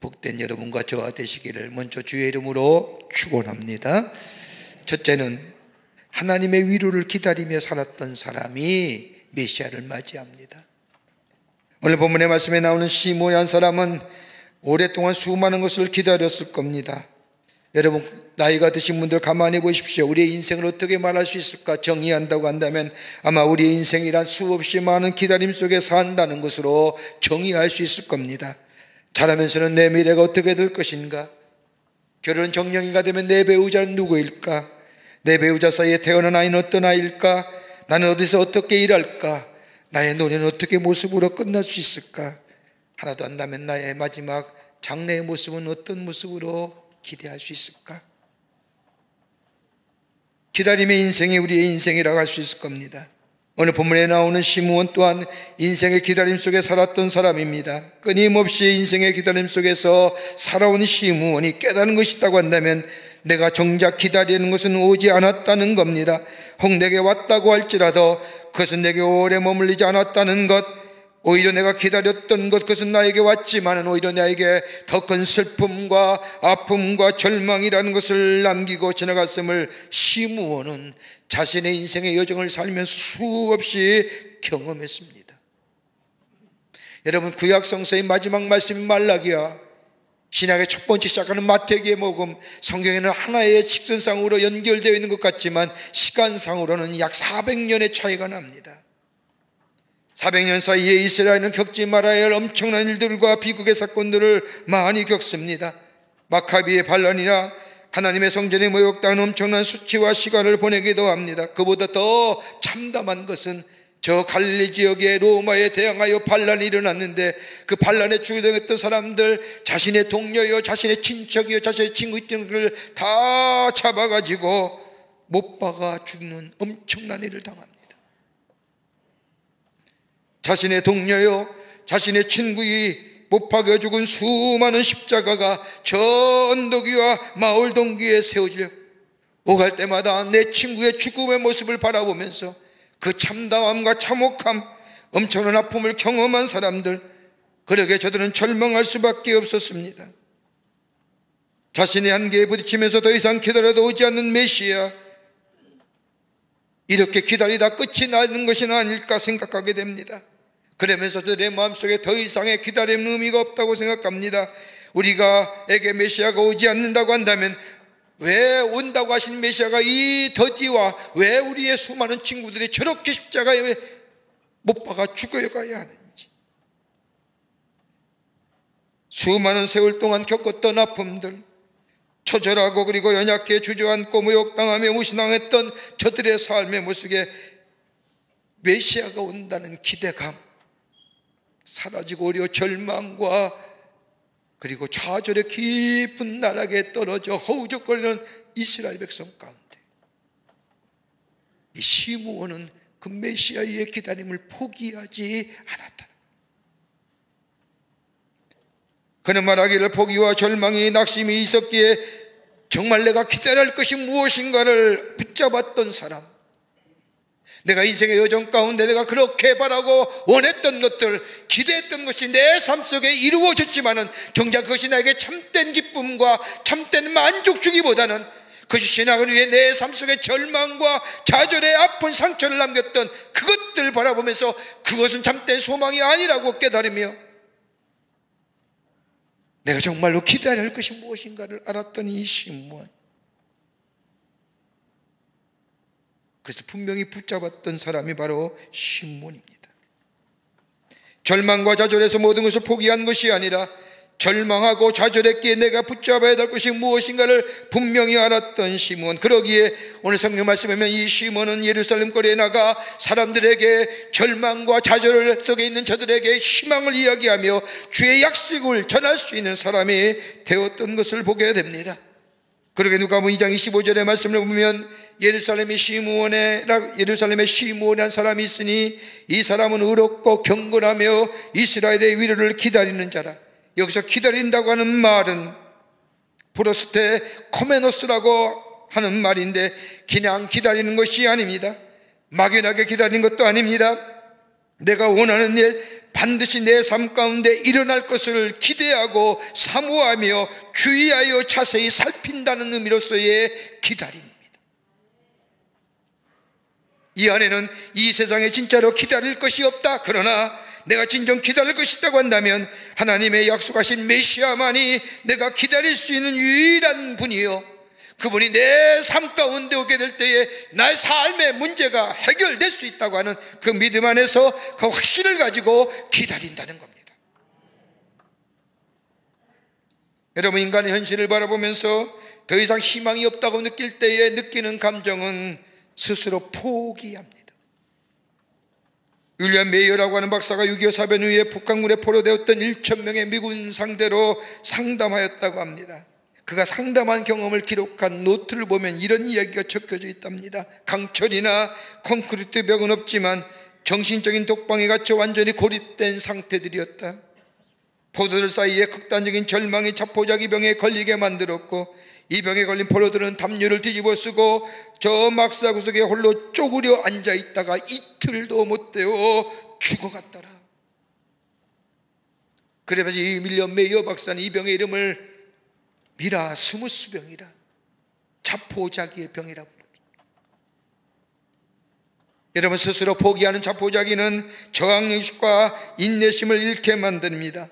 복된 여러분과 저와 되시기를 먼저 주의 이름으로 축원합니다. 첫째는 하나님의 위로를 기다리며 살았던 사람이 메시아를 맞이합니다. 오늘 본문의 말씀에 나오는 시몬이한 사람은 오랫동안 수많은 것을 기다렸을 겁니다. 여러분 나이가 드신 분들 가만히 보십시오. 우리의 인생을 어떻게 말할 수 있을까 정의한다고 한다면 아마 우리의 인생이란 수없이 많은 기다림 속에 산다는 것으로 정의할 수 있을 겁니다. 자라면서는 내 미래가 어떻게 될 것인가? 결혼 정령이가 되면 내 배우자는 누구일까? 내 배우자 사이에 태어난 아이는 어떤 아이일까? 나는 어디서 어떻게 일할까? 나의 노래는 어떻게 모습으로 끝날 수 있을까? 하나도 안다면 나의 마지막 장래의 모습은 어떤 모습으로 기대할 수 있을까? 기다림의 인생이 우리의 인생이라고 할 수 있을 겁니다. 오늘 본문에 나오는 시므온 또한 인생의 기다림 속에 살았던 사람입니다. 끊임없이 인생의 기다림 속에서 살아온 시므온이 깨닫는 것이 있다고 한다면 내가 정작 기다리는 것은 오지 않았다는 겁니다. 혹 내게 왔다고 할지라도 그것은 내게 오래 머물리지 않았다는 것, 오히려 내가 기다렸던 것 그것은 나에게 왔지만 오히려 나에게 더 큰 슬픔과 아픔과 절망이라는 것을 남기고 지나갔음을 시무원은 자신의 인생의 여정을 살면서 수없이 경험했습니다. 여러분 구약 성서의 마지막 말씀이 말라기야 신약의 첫 번째 시작하는 마태기의 복음 성경에는 하나의 직선상으로 연결되어 있는 것 같지만 시간상으로는 약 400년의 차이가 납니다. 400년 사이에 이스라엘은 겪지 말아야 할 엄청난 일들과 비극의 사건들을 많이 겪습니다. 마카비의 반란이나 하나님의 성전에 모욕당한 엄청난 수치와 시간을 보내기도 합니다. 그보다 더 참담한 것은 저 갈릴리 지역에 로마에 대항하여 반란이 일어났는데 그 반란에 주동했던 사람들 자신의 동료여 자신의 친척이여 자신의 친구들을 다 잡아가지고 못 박아 죽는 엄청난 일을 당합니다. 자신의 동료여 자신의 친구이 못 박여 죽은 수많은 십자가가 위와 마을 동기에 세워지려 오갈 때마다 내 친구의 죽음의 모습을 바라보면서 그 참담함과 참혹함, 엄청난 아픔을 경험한 사람들, 그러게 저들은 절망할 수밖에 없었습니다. 자신의 한계에 부딪히면서 더 이상 기다려도 오지 않는 메시아, 이렇게 기다리다 끝이 나는 것이 아닐까 생각하게 됩니다. 그러면서 저들의 마음속에 더 이상의 기다림 의미가 없다고 생각합니다. 우리가 에게 메시아가 오지 않는다고 한다면 왜 온다고 하신 메시아가 이 더디와 왜 우리의 수많은 친구들이 저렇게 십자가에 못 박아 죽어가야 하는지 수많은 세월 동안 겪었던 아픔들 처절하고 그리고 연약해 주저앉고 모욕당하며 무신앙했던 저들의 삶의 모습에 메시아가 온다는 기대감 사라지고 오려 절망과 그리고 좌절의 깊은 나락에 떨어져 허우적거리는 이스라엘 백성 가운데 이 시므온은 그 메시아의 기다림을 포기하지 않았다. 그는 말하기를 포기와 절망이 낙심이 있었기에 정말 내가 기다릴 것이 무엇인가를 붙잡았던 사람 내가 인생의 여정 가운데 내가 그렇게 바라고 원했던 것들, 기대했던 것이 내 삶 속에 이루어졌지만은 정작 그것이 나에게 참된 기쁨과 참된 만족 주기보다는 그것이 신앙을 위해 내 삶 속에 절망과 좌절의 아픈 상처를 남겼던 그것들 바라보면서 그것은 참된 소망이 아니라고 깨달으며 내가 정말로 기다려야 할 것이 무엇인가를 알았던 이 신문 그래서 분명히 붙잡았던 사람이 바로 신문입니다. 절망과 좌절에서 모든 것을 포기한 것이 아니라 절망하고 좌절했기에 내가 붙잡아야 될 것이 무엇인가를 분명히 알았던 시몬. 그러기에 오늘 성경 말씀에 보면 이 시몬은 예루살렘 거리에 나가 사람들에게 절망과 좌절 속에 있는 저들에게 희망을 이야기하며 주의 약속을 전할 수 있는 사람이 되었던 것을 보게 됩니다. 그러게 누가 뭐 2장 25절의 말씀을 보면 예루살렘의 시무원에 예루살렘의 시무원한 사람이 있으니 이 사람은 의롭고 경건하며 이스라엘의 위로를 기다리는 자라. 여기서 기다린다고 하는 말은 프로스테 코메노스라고 하는 말인데 그냥 기다리는 것이 아닙니다. 막연하게 기다리는 것도 아닙니다. 내가 원하는 일 반드시 내 삶 가운데 일어날 것을 기대하고 사모하며 주의하여 자세히 살핀다는 의미로서의 기다림. 이 안에는 이 세상에 진짜로 기다릴 것이 없다. 그러나 내가 진정 기다릴 것이 있다고 한다면 하나님의 약속하신 메시아만이 내가 기다릴 수 있는 유일한 분이요. 그분이 내 삶 가운데 오게 될 때에 나의 삶의 문제가 해결될 수 있다고 하는 그 믿음 안에서 그 확신을 가지고 기다린다는 겁니다. 여러분, 인간의 현실을 바라보면서 더 이상 희망이 없다고 느낄 때에 느끼는 감정은 스스로 포기합니다. 윌리엄 메이어라고 하는 박사가 6.25 사변 후에 북한군에 포로되었던 1천 명의 미군 상대로 상담하였다고 합니다. 그가 상담한 경험을 기록한 노트를 보면 이런 이야기가 적혀져 있답니다. 강철이나 콘크리트 벽은 없지만 정신적인 독방에 갇혀 완전히 고립된 상태들이었다. 포로들 사이에 극단적인 절망이 자포자기 병에 걸리게 만들었고 이 병에 걸린 포로들은 담요를 뒤집어 쓰고 저 막사 구석에 홀로 쪼그려 앉아 있다가 이틀도 못 되어 죽어갔더라. 그래서 이 윌리엄 메이어 박사는 이 병의 이름을 marasmus 병이라 자포자기의 병이라 부릅니다. 여러분 스스로 포기하는 자포자기는 저항의식과 인내심을 잃게 만듭니다.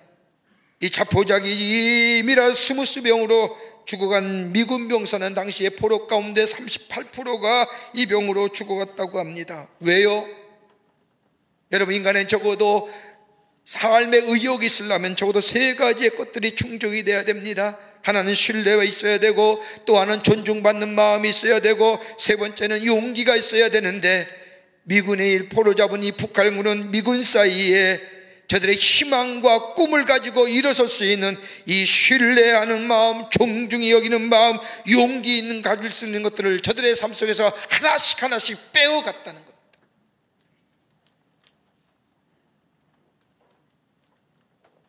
이 자포자기 이 marasmus 병으로 죽어간 미군 병사는 당시에 포로 가운데 38%가 이 병으로 죽어갔다고 합니다. 왜요? 여러분 인간은 적어도 삶의 의욕이 있으려면 적어도 세 가지의 것들이 충족이 돼야 됩니다. 하나는 신뢰가 있어야 되고 또 하나는 존중받는 마음이 있어야 되고 세 번째는 용기가 있어야 되는데 미군의 일 포로 잡은 이 북한군은 미군 사이에 저들의 희망과 꿈을 가지고 일어설 수 있는 이 신뢰하는 마음, 존중이 여기는 마음, 용기 있는 가질 수 있는 것들을 저들의 삶 속에서 하나씩 하나씩 빼어갔다는 겁니다.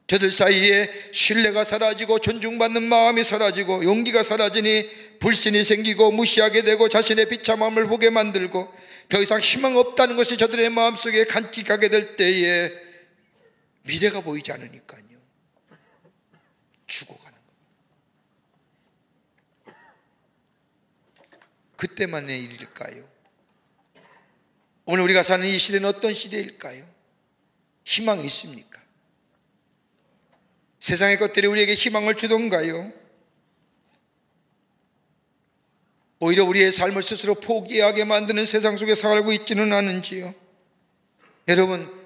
저들 사이에 신뢰가 사라지고 존중받는 마음이 사라지고 용기가 사라지니 불신이 생기고 무시하게 되고 자신의 비참함을 보게 만들고 더 이상 희망 없다는 것이 저들의 마음속에 간직하게 될 때에 미래가 보이지 않으니까요. 죽어가는 겁니다. 그때만의 일일까요? 오늘 우리가 사는 이 시대는 어떤 시대일까요? 희망이 있습니까? 세상의 것들이 우리에게 희망을 주던가요? 오히려 우리의 삶을 스스로 포기하게 만드는 세상 속에 살고 있지는 않은지요? 여러분,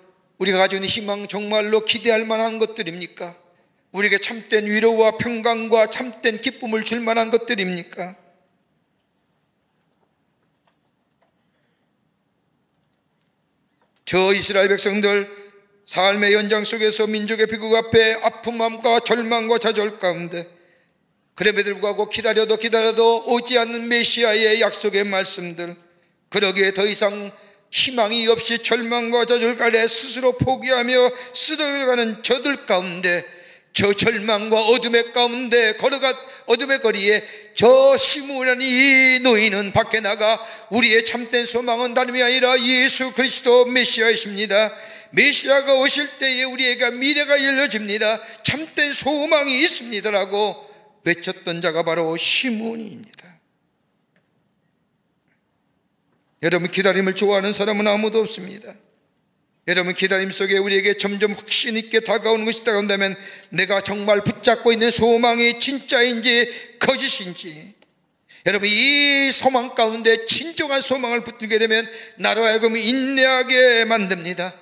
우리가 가지고 있는 희망 정말로 기대할 만한 것들입니까? 우리에게 참된 위로와 평강과 참된 기쁨을 줄 만한 것들입니까? 저 이스라엘 백성들 삶의 연장 속에서 민족의 비극 앞에 아픔함과 절망과 좌절 가운데 그럼에도 불구하고 기다려도 기다려도 오지 않는 메시아의 약속의 말씀들 그러기에 더 이상 희망이 없이 절망과 좌절 가래 스스로 포기하며 쓰러져가는 저들 가운데 저 절망과 어둠의 가운데 걸어가 어둠의 거리에 저 시무란 이 노인은 밖에 나가 우리의 참된 소망은 다름이 아니라 예수 그리스도 메시아이십니다. 메시아가 오실 때에 우리에게 미래가 열려집니다. 참된 소망이 있습니다라고 외쳤던 자가 바로 시몬입니다. 여러분 기다림을 좋아하는 사람은 아무도 없습니다. 여러분 기다림 속에 우리에게 점점 확신 있게 다가오는 것이 다가온다면 내가 정말 붙잡고 있는 소망이 진짜인지 거짓인지 여러분 이 소망 가운데 진정한 소망을 붙들게 되면 나로 하여금 인내하게 만듭니다.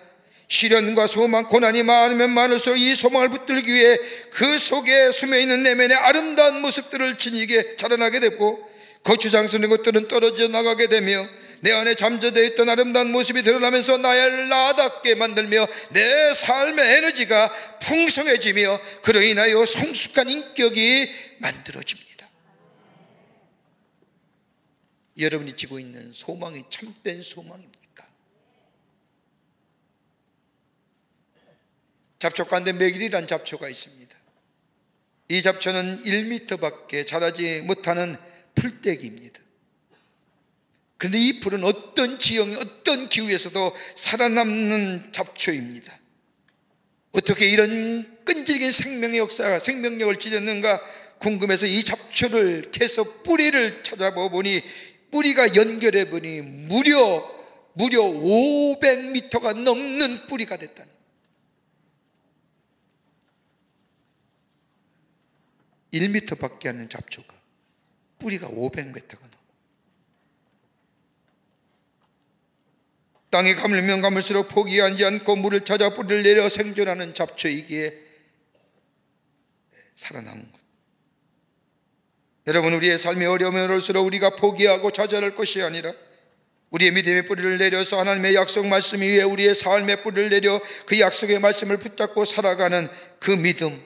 시련과 소망, 고난이 많으면 많을수록 이 소망을 붙들기 위해 그 속에 숨어 있는 내면의 아름다운 모습들을 지니게 자라나게 되고 거추장스러운 것들은 떨어져 나가게 되며 내 안에 잠재되어 있던 아름다운 모습이 드러나면서 나를 나답게 만들며 내 삶의 에너지가 풍성해지며 그로 인하여 성숙한 인격이 만들어집니다. 여러분이 지고 있는 소망이 참된 소망입니다. 잡초 가운데 매길이란 잡초가 있습니다. 이 잡초는 1m밖에 자라지 못하는 풀떼기입니다. 그런데 이 풀은 어떤 지형, 어떤 기후에서도 살아남는 잡초입니다. 어떻게 이런 끈질긴 생명의 역사가 생명력을 지녔는가 궁금해서 이 잡초를 캐서 뿌리를 찾아보니 뿌리가 연결해 보니 무려 무려 500m가 넘는 뿌리가 됐다 는 1m밖에 안 되는 잡초가 뿌리가 500m가 넘어. 땅에 가물면 가물수록 포기하지 않고 물을 찾아 뿌리를 내려 생존하는 잡초이기에 살아남은 것. 여러분 우리의 삶이 어려우면 올수록 우리가 포기하고 좌절할 것이 아니라 우리의 믿음의 뿌리를 내려서 하나님의 약속 말씀 위에 우리의 삶의 뿌리를 내려 그 약속의 말씀을 붙잡고 살아가는 그 믿음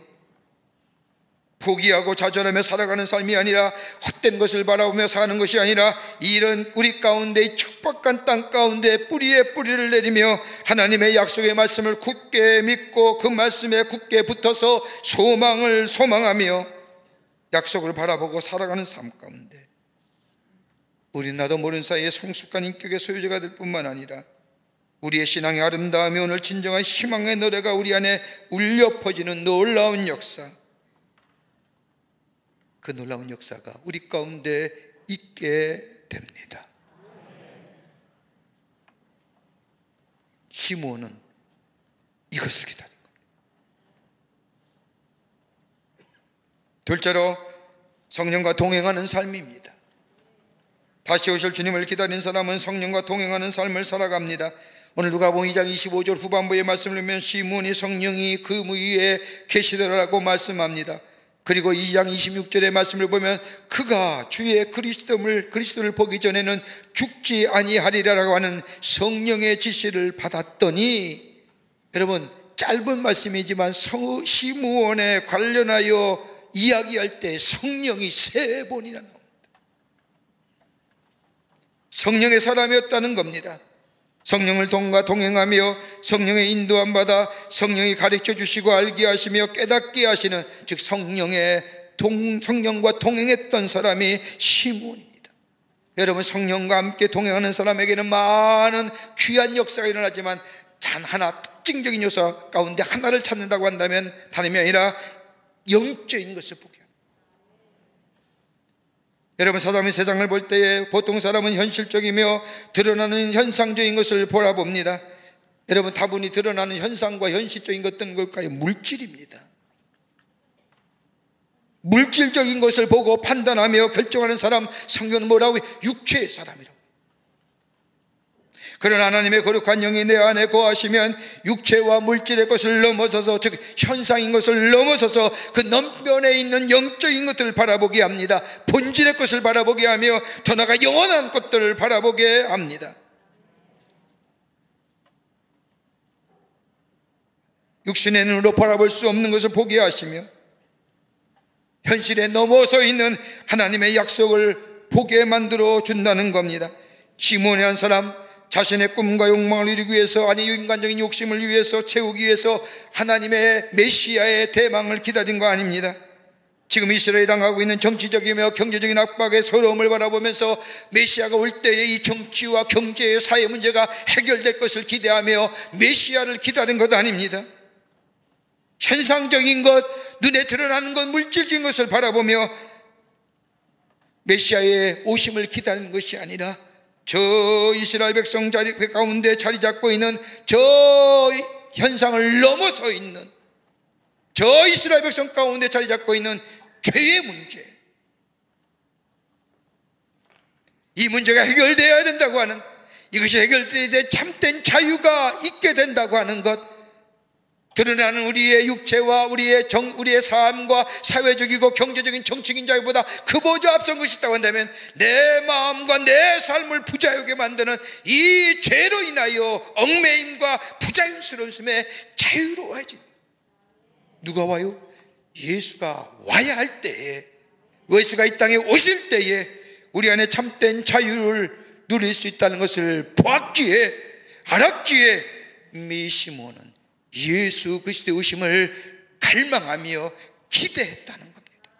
포기하고 좌절하며 살아가는 삶이 아니라 헛된 것을 바라보며 사는 것이 아니라 이런 우리 가운데 척박한 땅 가운데 뿌리에 뿌리를 내리며 하나님의 약속의 말씀을 굳게 믿고 그 말씀에 굳게 붙어서 소망을 소망하며 약속을 바라보고 살아가는 삶 가운데 우리 나도 모르는 사이에 성숙한 인격의 소유자가 될 뿐만 아니라 우리의 신앙의 아름다움이 오늘 진정한 희망의 노래가 우리 안에 울려 퍼지는 놀라운 역사 그 놀라운 역사가 우리 가운데 있게 됩니다. 시므온은 이것을 기다린 겁니다. 둘째로 성령과 동행하는 삶입니다. 다시 오실 주님을 기다린 사람은 성령과 동행하는 삶을 살아갑니다. 오늘 누가 보면 2장 25절 후반부의 말씀을 보면 시몬이 성령이 그 위에 계시더라고 말씀합니다. 그리고 2장 26절의 말씀을 보면 그가 주의 그리스도를 그리스도를 보기 전에는 죽지 아니하리라고 하는 성령의 지시를 받았더니 여러분 짧은 말씀이지만 성, 시무원에 관련하여 이야기할 때 성령이 세 번이나 나옵니다. 성령의 사람이었다는 겁니다. 성령을 동과 동행하며 성령의 인도함 받아 성령이 가르쳐 주시고 알게 하시며 깨닫게 하시는 즉 성령의 동, 성령과 동행했던 사람이 시몬입니다. 여러분 성령과 함께 동행하는 사람에게는 많은 귀한 역사가 일어나지만 단 하나 특징적인 요소 가운데 하나를 찾는다고 한다면 다름이 아니라 영적인 것을 보게 여러분 사람이 세상을 볼 때에 보통 사람은 현실적이며 드러나는 현상적인 것을 보라봅니다. 여러분 다분히 드러나는 현상과 현실적인 것은 뭘까요? 물질입니다. 물질적인 것을 보고 판단하며 결정하는 사람 성경은 뭐라고 육체의 사람이라고 그런 하나님의 거룩한 영이 내 안에 거하시면 육체와 물질의 것을 넘어서서 즉 현상인 것을 넘어서서 그 넘변에 있는 영적인 것들을 바라보게 합니다. 본질의 것을 바라보게 하며 더 나아가 영원한 것들을 바라보게 합니다. 육신의 눈으로 바라볼 수 없는 것을 보게 하시며 현실에 넘어서 있는 하나님의 약속을 보게 만들어 준다는 겁니다. 시몬이 한 사람 자신의 꿈과 욕망을 이루기 위해서 아니 인간적인 욕심을 위해서 채우기 위해서 하나님의 메시아의 대망을 기다린 거 아닙니다. 지금 이스라엘이 당하고 있는 정치적이며 경제적인 압박의 서러움을 바라보면서 메시아가 올 때에 이 정치와 경제의 사회 문제가 해결될 것을 기대하며 메시아를 기다린 것 아닙니다. 현상적인 것, 눈에 드러나는 것, 물질적인 것을 바라보며 메시아의 오심을 기다리는 것이 아니라 저 이스라엘 백성 자리 가운데 자리 잡고 있는 저 현상을 넘어서 있는 저 이스라엘 백성 가운데 자리 잡고 있는 죄의 문제. 이 문제가 해결되어야 된다고 하는 이것이 해결될 참된 자유가 있게 된다고 하는 것 드러나는 우리의 육체와 우리의 정, 우리의 삶과 사회적이고 경제적인 정치인 자유보다 그보다 앞선 것이 있다고 한다면 내 마음과 내 삶을 부자유게 만드는 이 죄로 인하여 얽매임과 부자연스러움에 자유로워야지. 누가 와요? 예수가 와야 할 때에, 예수가 이 땅에 오실 때에 우리 안에 참된 자유를 누릴 수 있다는 것을 보았기에, 알았기에 미시모는 예수 그리스도의 오심을 갈망하며 기대했다는 겁니다.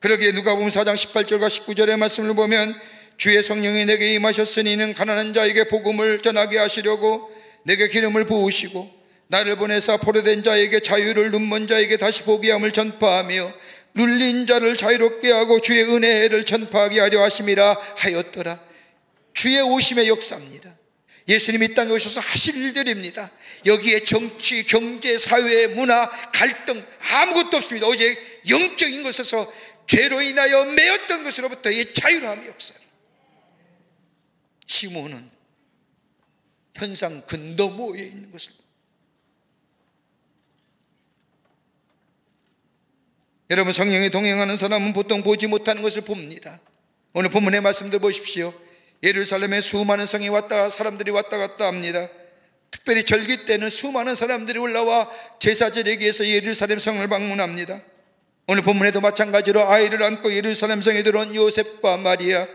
그러기에 누가 보면 4장 18절과 19절의 말씀을 보면 주의 성령이 내게 임하셨으니 는 가난한 자에게 복음을 전하게 하시려고 내게 기름을 부으시고 나를 보내사 포로된 자에게 자유를 눈먼 자에게 다시 보게 함을 전파하며 눌린 자를 자유롭게 하고 주의 은혜를 전파하게 하려 하심이라 하였더라 주의 오심의 역사입니다 예수님이 이 땅에 오셔서 하실 일들입니다. 여기에 정치, 경제, 사회, 문화, 갈등 아무것도 없습니다. 오직 영적인 것에서 죄로 인하여 매였던 것으로부터의 자유함의 역사. 시몬은 현상 근더모에 있는 것을 여러분 성령에 동행하는 사람은 보통 보지 못하는 것을 봅니다. 오늘 본문의 말씀들 보십시오. 예루살렘에 수많은 성이 왔다 사람들이 왔다 갔다 합니다. 특별히 절기 때는 수많은 사람들이 올라와 제사 지내기 위해서 예루살렘 성을 방문합니다. 오늘 본문에도 마찬가지로 아이를 안고 예루살렘 성에 들어온 요셉과 마리아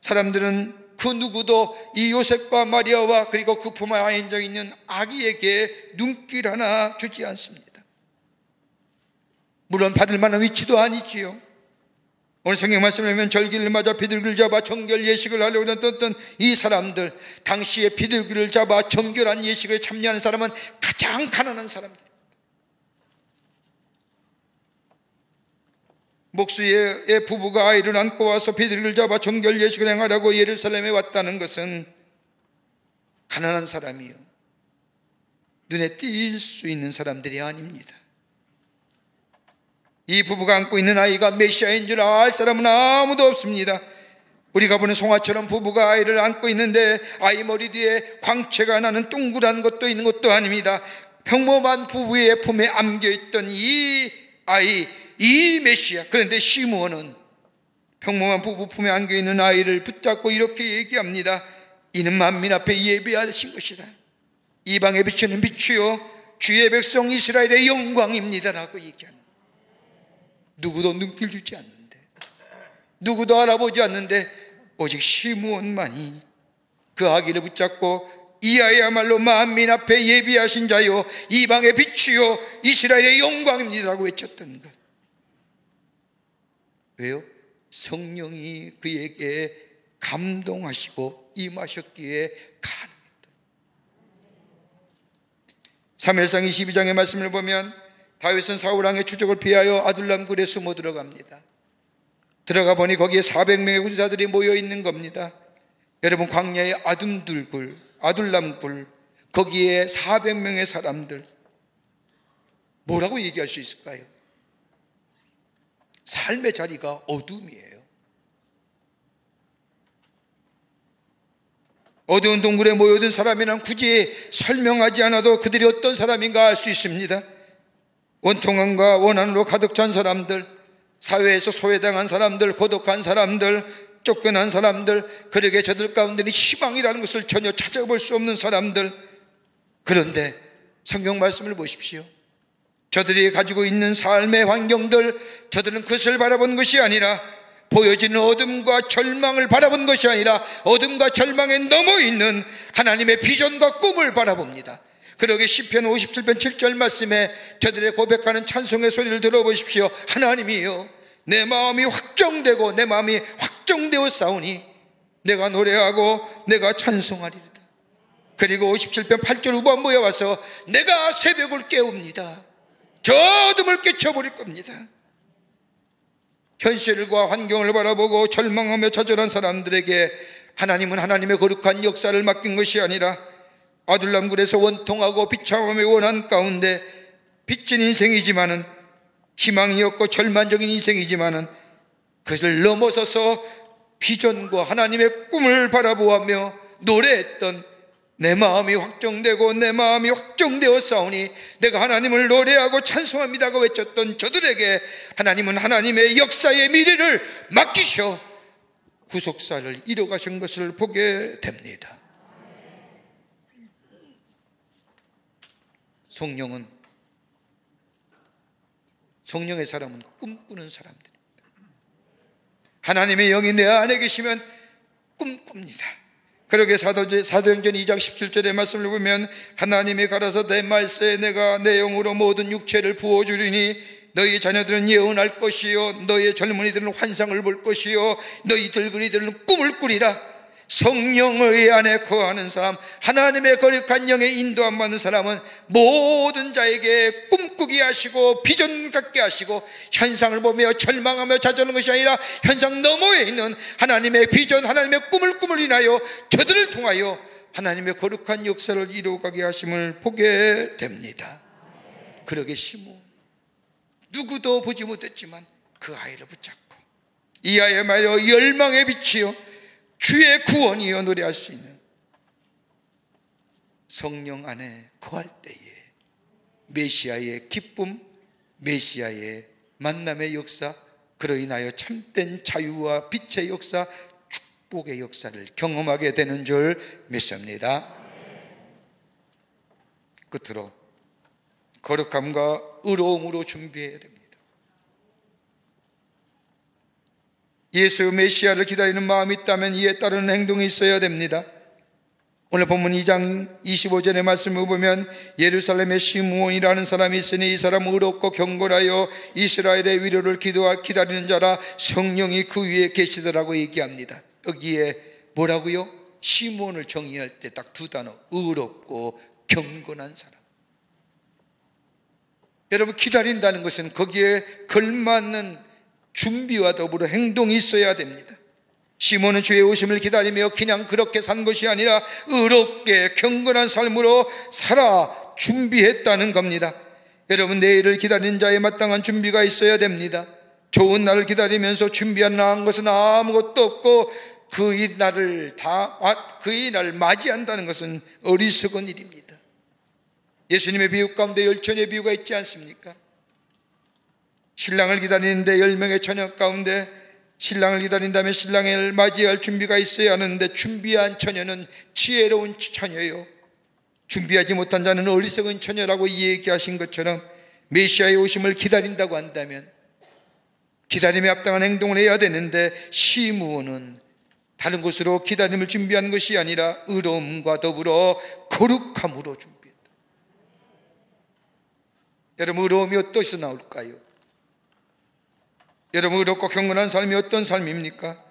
사람들은 그 누구도 이 요셉과 마리아와 그리고 그 품에 안겨 있는 아기에게 눈길 하나 주지 않습니다. 물론 받을 만한 위치도 아니지요. 오늘 성경 말씀을 보면 절기를 맞아 비둘기를 잡아 정결 예식을 하려고 했던 이 사람들 당시에 비둘기를 잡아 정결한 예식을 참여하는 사람은 가장 가난한 사람들. 목수의 부부가 아이를 안고 와서 비둘기를 잡아 정결 예식을 행하려고 예루살렘에 왔다는 것은 가난한 사람이요. 눈에 띌 수 있는 사람들이 아닙니다 이 부부가 안고 있는 아이가 메시아인 줄 알 사람은 아무도 없습니다. 우리가 보는 송아처럼 부부가 아이를 안고 있는데 아이 머리 뒤에 광채가 나는 둥그란 것도 있는 것도 아닙니다. 평범한 부부의 품에 안겨 있던 이 아이, 이 메시아. 그런데 시므온은 평범한 부부 품에 안겨 있는 아이를 붙잡고 이렇게 얘기합니다. 이는 만민 앞에 예배하신 것이다. 이방에 비추는 빛이요 주의 백성 이스라엘의 영광입니다라고 얘기하는. 누구도 눈길 주지 않는데, 누구도 알아보지 않는데 오직 시므온만이 그 아기를 붙잡고 이 아이야말로 만민 앞에 예비하신 자요 이방의 빛이요 이스라엘의 영광입니다라고 외쳤던 것 왜요? 성령이 그에게 감동하시고 임하셨기에 가능했다 3일상 22장의 말씀을 보면 다윗은 사울왕의 추적을 피하여 아둘람 굴에 숨어 들어갑니다 들어가 보니 거기에 400명의 군사들이 모여 있는 겁니다. 여러분 광야의 아둔들굴, 아둘람굴 거기에 400명의 사람들 뭐라고 얘기할 수 있을까요? 삶의 자리가 어둠이에요. 어두운 동굴에 모여든 사람이란 굳이 설명하지 않아도 그들이 어떤 사람인가 알 수 있습니다. 원통함과 원한으로 가득 찬 사람들, 사회에서 소외당한 사람들, 고독한 사람들, 쫓겨난 사람들, 그러게 저들 가운데는 희망이라는 것을 전혀 찾아볼 수 없는 사람들. 그런데 성경 말씀을 보십시오. 저들이 가지고 있는 삶의 환경들, 저들은 그것을 바라본 것이 아니라 보여지는 어둠과 절망을 바라본 것이 아니라 어둠과 절망에 넘어 있는 하나님의 비전과 꿈을 바라봅니다. 그러게 시편 57편 7절 말씀에 저들의 고백하는 찬송의 소리를 들어보십시오. 하나님이요. 내 마음이 확정되고 내 마음이 확정되어 싸우니 내가 노래하고 내가 찬송하리다. 그리고 57편 8절 후반부에 와서 내가 새벽을 깨웁니다. 저 어둠을 깨쳐버릴 겁니다. 현실과 환경을 바라보고 절망하며 좌절한 사람들에게 하나님은 하나님의 거룩한 역사를 맡긴 것이 아니라 아들람굴에서 원통하고 비참함의 원한 가운데 빚진 인생이지만은 희망이 없고 절만적인 인생이지만은 그것을 넘어서서 비전과 하나님의 꿈을 바라보며 노래했던 내 마음이 확정되고 내 마음이 확정되어 싸우니 내가 하나님을 노래하고 찬송합니다고 외쳤던 저들에게 하나님은 하나님의 역사의 미래를 맡기셔 구속사를 이뤄가신 것을 보게 됩니다. 성령은 성령의 사람은 꿈꾸는 사람들입니다. 하나님의 영이 내 안에 계시면 꿈꿉니다. 그러게 사도행전 2장 17절의 말씀을 보면 하나님이 가라서 내 말세에 내가 내 영으로 모든 육체를 부어주리니 너희 자녀들은 예언할 것이요 너희 젊은이들은 환상을 볼 것이요 너희 들그리들은 꿈을 꾸리라 성령의 안에 거하는 사람, 하나님의 거룩한 영에 인도함 받는 사람은 모든 자에게 꿈꾸게 하시고 비전 갖게 하시고 현상을 보며 절망하며 좌절하는 것이 아니라 현상 너머에 있는 하나님의 비전, 하나님의 꿈을 꿈을 인하여 저들을 통하여 하나님의 거룩한 역사를 이루어가게 하심을 보게 됩니다. 그러게 시모 누구도 보지 못했지만 그 아이를 붙잡고 이 아이의 말로 열망의 빛이요 주의 구원이여 노래할 수 있는 성령 안에 거할 때에 메시아의 기쁨, 메시아의 만남의 역사, 그로 인하여 참된 자유와 빛의 역사, 축복의 역사를 경험하게 되는 줄 믿습니다. 끝으로 거룩함과 의로움으로 준비해야 됩니다. 예수 메시아를 기다리는 마음이 있다면 이에 따르는 행동이 있어야 됩니다. 오늘 본문 2장 25절의 말씀을 보면 예루살렘의 시므온이라는 사람이 있으니 이 사람은 의롭고 경건하여 이스라엘의 위로를 기도하 기다리는 자라 성령이 그 위에 계시더라고 얘기합니다. 여기에 뭐라고요? 시므온을 정의할 때 딱 두 단어 의롭고 경건한 사람. 여러분 기다린다는 것은 거기에 걸맞는 준비와 더불어 행동이 있어야 됩니다. 시몬은 주의 오심을 기다리며 그냥 그렇게 산 것이 아니라 의롭게 경건한 삶으로 살아 준비했다는 겁니다. 여러분 내일을 기다리는 자에 마땅한 준비가 있어야 됩니다. 좋은 날을 기다리면서 준비한 나은 것은 아무것도 없고 그의 날을 다 그의 날을 맞이한다는 것은 어리석은 일입니다. 예수님의 비유 가운데 열천의 비유가 있지 않습니까? 신랑을 기다리는데 열 명의 처녀 가운데 신랑을 기다린다면 신랑을 맞이할 준비가 있어야 하는데 준비한 처녀는 지혜로운 처녀요. 준비하지 못한 자는 어리석은 처녀라고 얘기하신 것처럼 메시아의 오심을 기다린다고 한다면 기다림에 합당한 행동을 해야 되는데 시무원은 다른 곳으로 기다림을 준비한 것이 아니라 의로움과 더불어 거룩함으로 준비했다. 여러분 의로움이 어떠서 나올까요? 여러분 의롭고 경건한 삶이 어떤 삶입니까?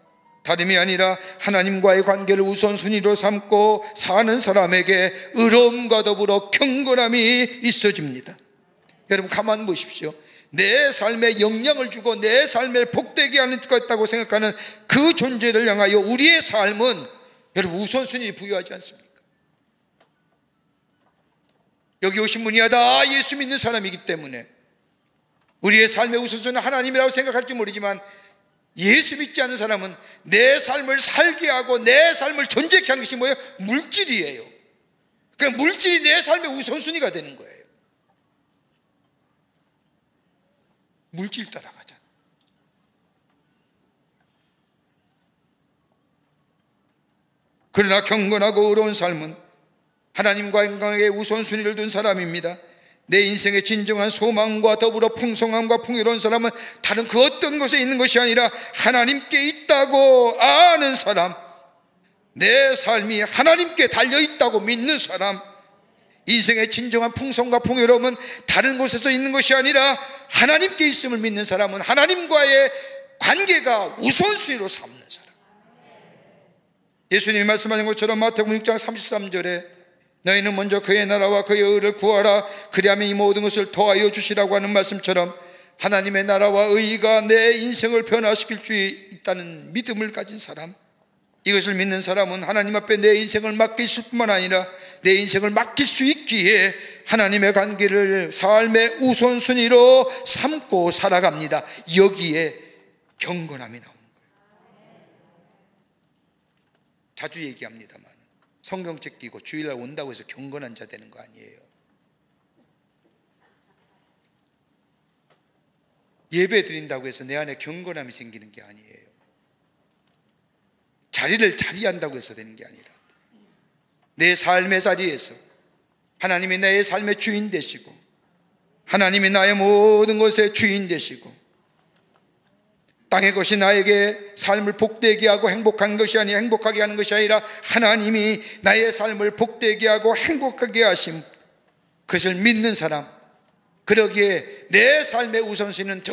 다름이 아니라 하나님과의 관계를 우선순위로 삼고 사는 사람에게 의로움과 더불어 경건함이 있어집니다. 여러분 가만 보십시오. 내 삶에 영향을 주고 내 삶에 복되게 하는 것 같다고 생각하는 그 존재를 향하여 우리의 삶은 여러분 우선순위 부여하지 않습니까? 여기 오신 분이야 다 예수 믿는 사람이기 때문에 우리의 삶의 우선순위는 하나님이라고 생각할지 모르지만 예수 믿지 않는 사람은 내 삶을 살게 하고 내 삶을 존재케 하는 것이 뭐예요? 물질이에요. 그 물질이 내 삶의 우선순위가 되는 거예요. 물질 따라가잖아. 그러나 경건하고 어려운 삶은 하나님과 인간에게 우선순위를 둔 사람입니다. 내 인생의 진정한 소망과 더불어 풍성함과 풍요로운 사람은 다른 그 어떤 곳에 있는 것이 아니라 하나님께 있다고 아는 사람, 내 삶이 하나님께 달려 있다고 믿는 사람, 인생의 진정한 풍성과 풍요로움은 다른 곳에서 있는 것이 아니라 하나님께 있음을 믿는 사람은 하나님과의 관계가 우선순위로 삼는 사람. 예수님이 말씀하신 것처럼 마태복음 6장 33절에 너희는 먼저 그의 나라와 그의 의를 구하라 그리하면 이 모든 것을 더하여 주시라고 하는 말씀처럼 하나님의 나라와 의가 내 인생을 변화시킬 수 있다는 믿음을 가진 사람 이것을 믿는 사람은 하나님 앞에 내 인생을 맡기실 뿐만 아니라 내 인생을 맡길 수 있기에 하나님의 관계를 삶의 우선순위로 삼고 살아갑니다. 여기에 경건함이 나오는 거예요. 자주 얘기합니다만 성경책 끼고 주일날 온다고 해서 경건한 자 되는 거 아니에요. 예배 드린다고 해서 내 안에 경건함이 생기는 게 아니에요. 자리를 자리한다고 해서 되는 게 아니라 내 삶의 자리에서 하나님이 내 삶의 주인 되시고 하나님이 나의 모든 것의 주인 되시고 땅의 것이 나에게 삶을 복되게 하고 행복한 것이 아니 행복하게 하는 것이 아니라 하나님이 나의 삶을 복되게 하고 행복하게 하심 그것을 믿는 사람 그러기에 내 삶의 우선순위는 저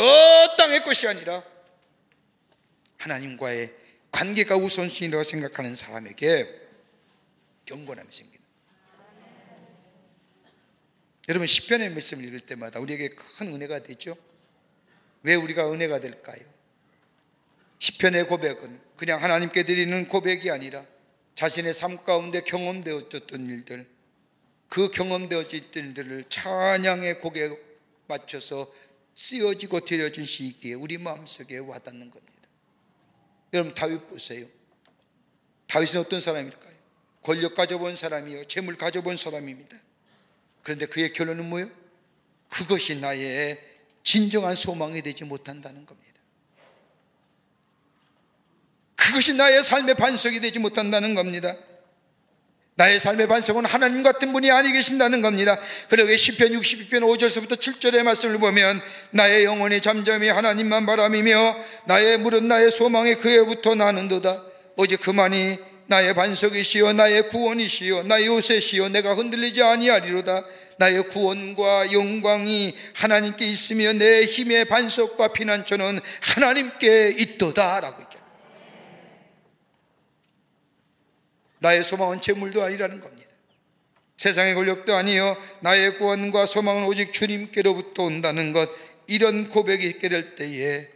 땅의 것이 아니라 하나님과의 관계가 우선순위라고 생각하는 사람에게 경건함이 생깁니다. 여러분 시편의 말씀을 읽을 때마다 우리에게 큰 은혜가 되죠. 왜 우리가 은혜가 될까요? 시편의 고백은 그냥 하나님께 드리는 고백이 아니라 자신의 삶 가운데 경험되었던 일들, 그 경험되어진 일들을 찬양의 곡에 맞춰서 쓰여지고 드려진 시기에 우리 마음속에 와닿는 겁니다. 여러분 다윗 보세요. 다윗은 어떤 사람일까요? 권력 가져본 사람이요. 재물 가져본 사람입니다. 그런데 그의 결론은 뭐예요? 그것이 나의 진정한 소망이 되지 못한다는 겁니다. 그것이 나의 삶의 반석이 되지 못한다는 겁니다. 나의 삶의 반석은 하나님 같은 분이 아니 계신다는 겁니다. 그러게 10편 62편 5절서부터 7절의 말씀을 보면 나의 영혼이 잠잠히 하나님만 바람이며 나의 물은 나의 소망이 그에부터 나는도다. 오직 그만이 나의 반석이시여 나의 구원이시여 나의 요새시여 내가 흔들리지 아니하리로다. 나의 구원과 영광이 하나님께 있으며 내 힘의 반석과 피난처는 하나님께 있도다라고 나의 소망은 재물도 아니라는 겁니다. 세상의 권력도 아니요 나의 구원과 소망은 오직 주님께로부터 온다는 것 이런 고백이 있게 될 때에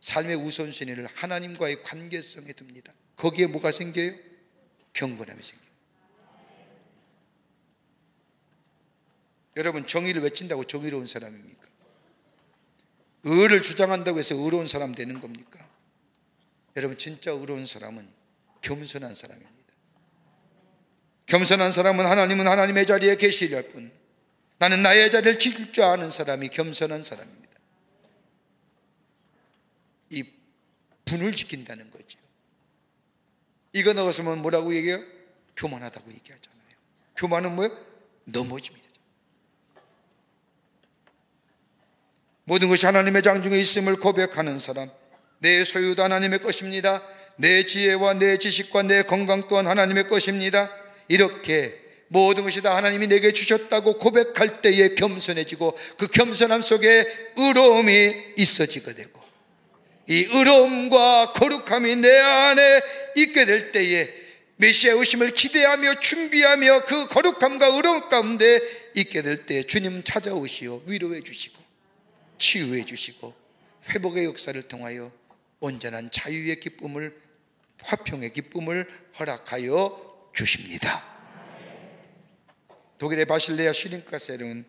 삶의 우선순위를 하나님과의 관계성에 둡니다. 거기에 뭐가 생겨요? 경건함이 생겨요. 여러분 정의를 외친다고 정의로운 사람입니까? 의를 주장한다고 해서 의로운 사람 되는 겁니까? 여러분 진짜 의로운 사람은 겸손한 사람입니다. 겸손한 사람은 하나님은 하나님의 자리에 계시려 뿐 나는 나의 자리를 지킬 줄 아는 사람이 겸손한 사람입니다. 이 분을 지킨다는 거죠. 이거 넣었으면 뭐라고 얘기해요? 교만하다고 얘기하잖아요. 교만은 뭐예요? 넘어집니다. 모든 것이 하나님의 장중에 있음을 고백하는 사람, 내 소유도 하나님의 것입니다. 내 지혜와 내 지식과 내 건강 또한 하나님의 것입니다. 이렇게 모든 것이 다 하나님이 내게 주셨다고 고백할 때에 겸손해지고 그 겸손함 속에 의로움이 있어지게 되고 이 의로움과 거룩함이 내 안에 있게 될 때에 메시아 오심을 기대하며 준비하며 그 거룩함과 의로움 가운데 있게 될 때 주님 찾아오시어 위로해 주시고 치유해 주시고 회복의 역사를 통하여 온전한 자유의 기쁨을 화평의 기쁨을 허락하여 주십니다. 독일의 바실레아 슈링카세는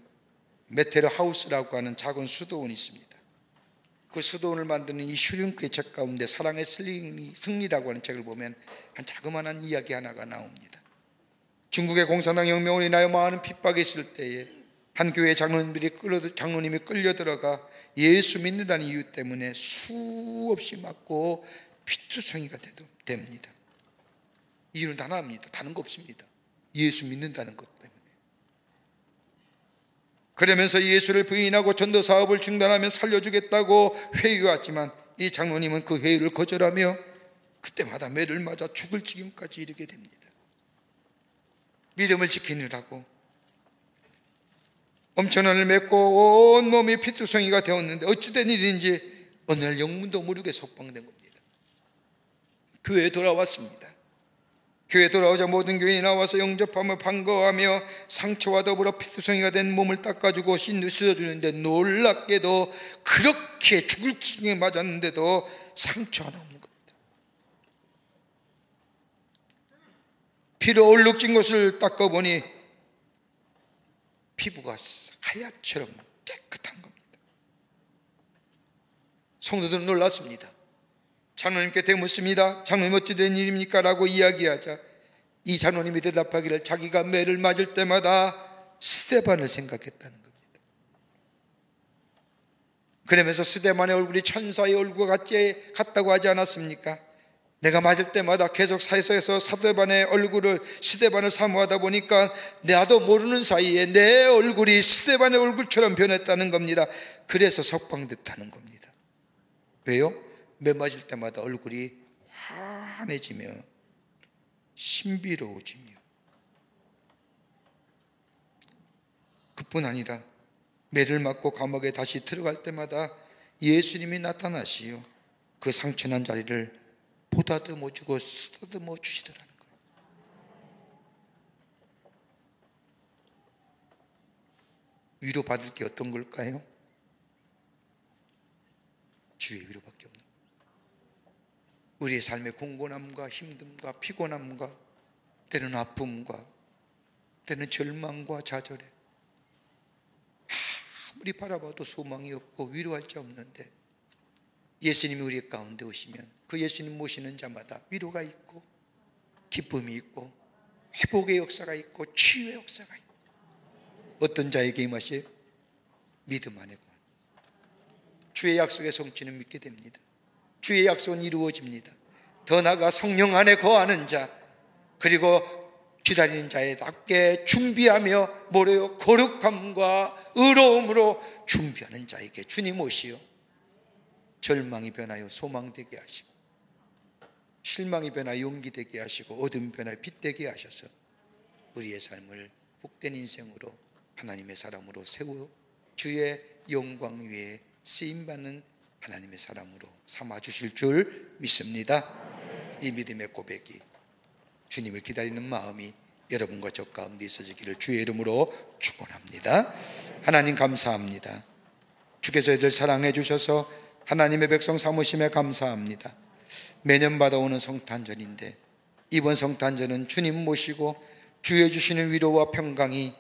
메테르 하우스라고 하는 작은 수도원이 있습니다. 그 수도원을 만드는 이 슈링크의 책 가운데 사랑의 승리 라고 하는 책을 보면 한 자그마한 이야기 하나가 나옵니다. 중국의 공산당 혁명으로 인하여 많은 핍박이 있을 때에 한 교회 장로님들이 끌어 장로님이 끌려 들어가 예수 믿는다는 이유 때문에 수없이 맞고 피투성이가 됩니다. 이유는 다 나옵니다. 다른 거 없습니다. 예수 믿는다는 것 때문에. 그러면서 예수를 부인하고 전도 사업을 중단하면 살려주겠다고 회유했지만 이 장로님은 그 회유를 거절하며 그때마다 매를 맞아 죽을 지경까지 이르게 됩니다. 믿음을 지키느라고 엄청난을 맺고 온 몸이 피투성이가 되었는데 어찌된 일인지 어느 날 영문도 모르게 속방된 겁니다. 교회에 돌아왔습니다. 교회 돌아오자 모든 교인이 나와서 영접하며 반가워하며 상처와 더불어 피투성이가 된 몸을 닦아주고 씻어주는데 놀랍게도 그렇게 죽을 지경에 맞았는데도 상처 하나 없는 겁니다. 피로 얼룩진 것을 닦아보니 피부가 하얗처럼 깨끗한 겁니다. 성도들은 놀랐습니다. 장로님께 대묻습니다. 장로님 어찌 된 일입니까? 라고 이야기하자 이 장로님이 대답하기를 자기가 매를 맞을 때마다 스테반을 생각했다는 겁니다. 그러면서 스테반의 얼굴이 천사의 얼굴과 같이 같다고 하지 않았습니까? 내가 맞을 때마다 계속 사이소에서 사대반의 얼굴을 스테반을 사모하다 보니까 나도 모르는 사이에 내 얼굴이 스테반의 얼굴처럼 변했다는 겁니다. 그래서 석방됐다는 겁니다. 왜요? 매 맞을 때마다 얼굴이 환해지며 신비로워지며 그뿐 아니라 매를 맞고 감옥에 다시 들어갈 때마다 예수님이 나타나시어 그 상처난 자리를 보다듬어 주고 쓰다듬어 주시더라는 거예요. 위로받을 게 어떤 걸까요? 주의 위로밖에 우리의 삶의 공고함과 힘듦과 피곤함과 때는 아픔과 때는 절망과 좌절에 아무리 바라봐도 소망이 없고 위로할 자 없는데 예수님이 우리 가운데 오시면 그 예수님 모시는 자마다 위로가 있고 기쁨이 있고 회복의 역사가 있고 치유의 역사가 있고 어떤 자에게 임하시 믿음 안에 주의 약속의 성취는 믿게 됩니다. 주의 약속은 이루어집니다. 더 나아가 성령 안에 거하는 자, 그리고 기다리는 자에답게 준비하며 뭐래요? 거룩함과 의로움으로 준비하는 자에게 주님 오시어 절망이 변하여 소망되게 하시고 실망이 변하여 용기되게 하시고 어둠이 변하여 빛되게 하셔서 우리의 삶을 복된 인생으로 하나님의 사람으로 세워 주의 영광 위에 쓰임받는 하나님의 사람으로 삼아 주실 줄 믿습니다. 이 믿음의 고백이 주님을 기다리는 마음이 여러분과 저 가운데 있어지기를 주의 이름으로 축원합니다. 하나님 감사합니다. 주께서 이들 사랑해 주셔서 하나님의 백성 삼으심에 감사합니다. 매년 받아오는 성탄절인데 이번 성탄절은 주님 모시고 주여 주시는 위로와 평강이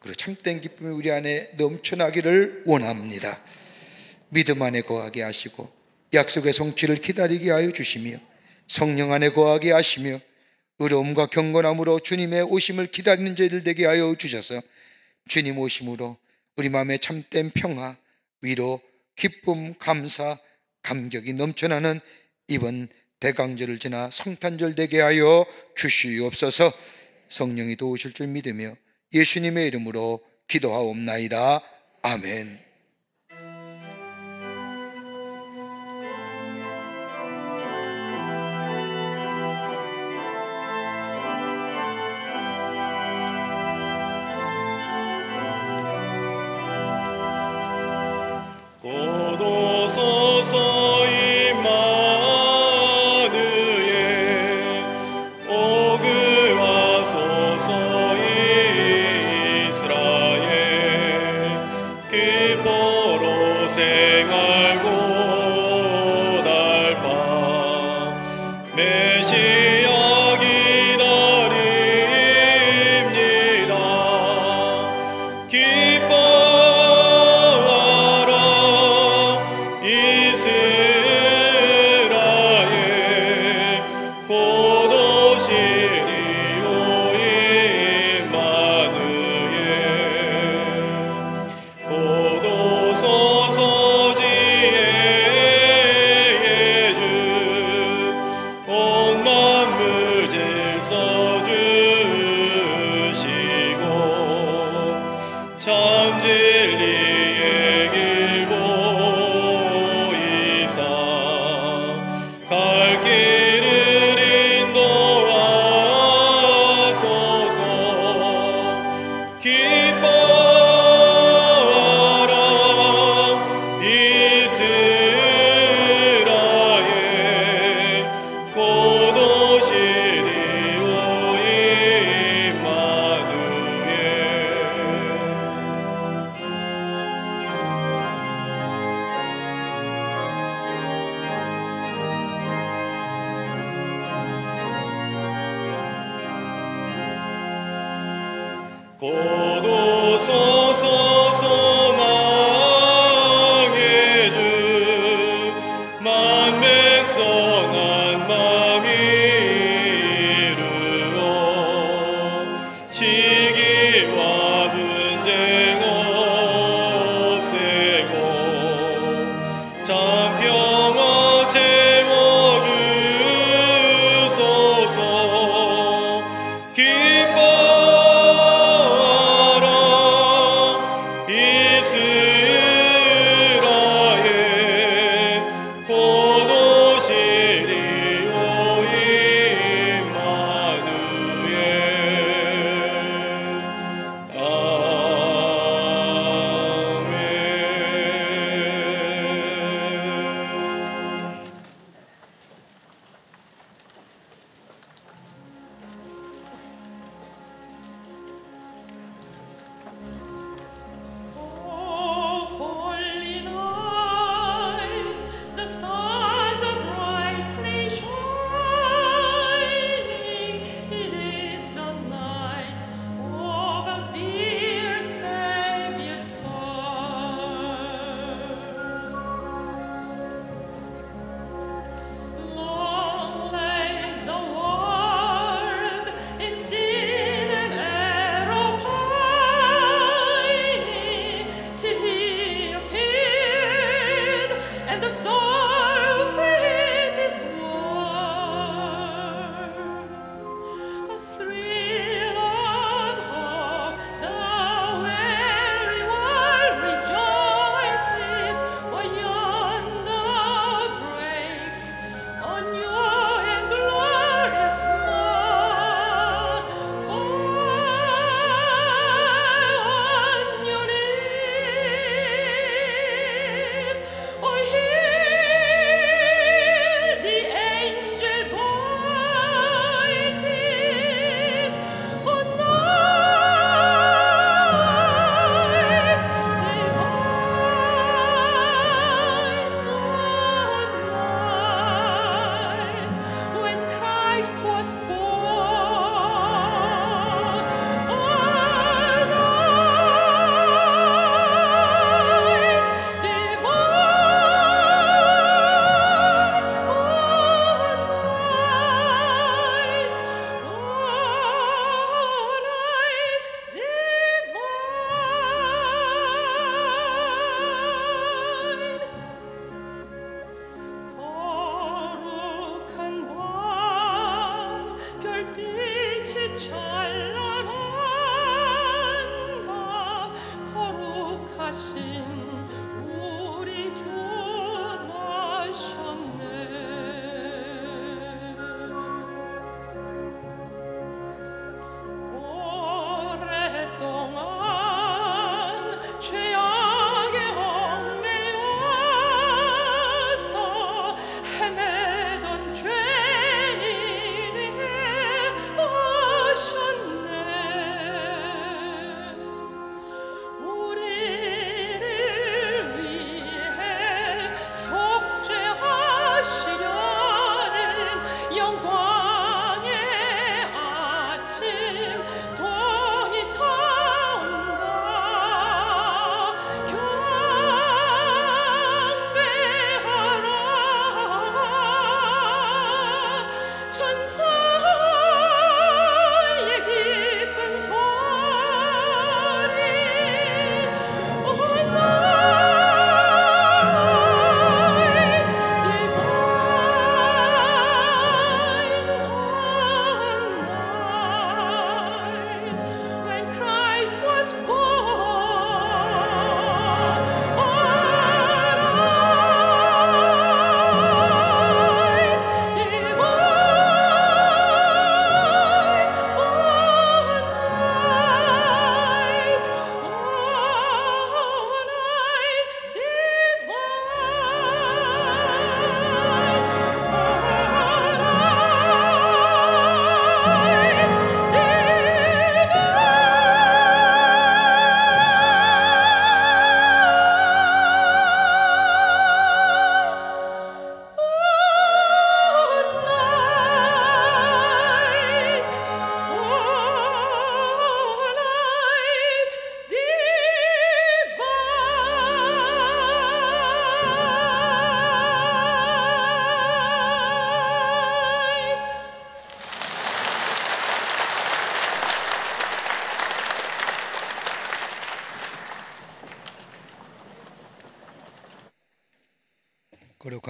그리고 참된 기쁨이 우리 안에 넘쳐나기를 원합니다. 믿음 안에 거하게 하시고 약속의 성취를 기다리게 하여 주시며 성령 안에 거하게 하시며 의로움과 경건함으로 주님의 오심을 기다리는 저희들 되게 하여 주셔서 주님 오심으로 우리 마음에 참된 평화, 위로, 기쁨, 감사, 감격이 넘쳐나는 이번 대강절을 지나 성탄절 되게 하여 주시옵소서 성령이 도우실 줄 믿으며 예수님의 이름으로 기도하옵나이다. 아멘.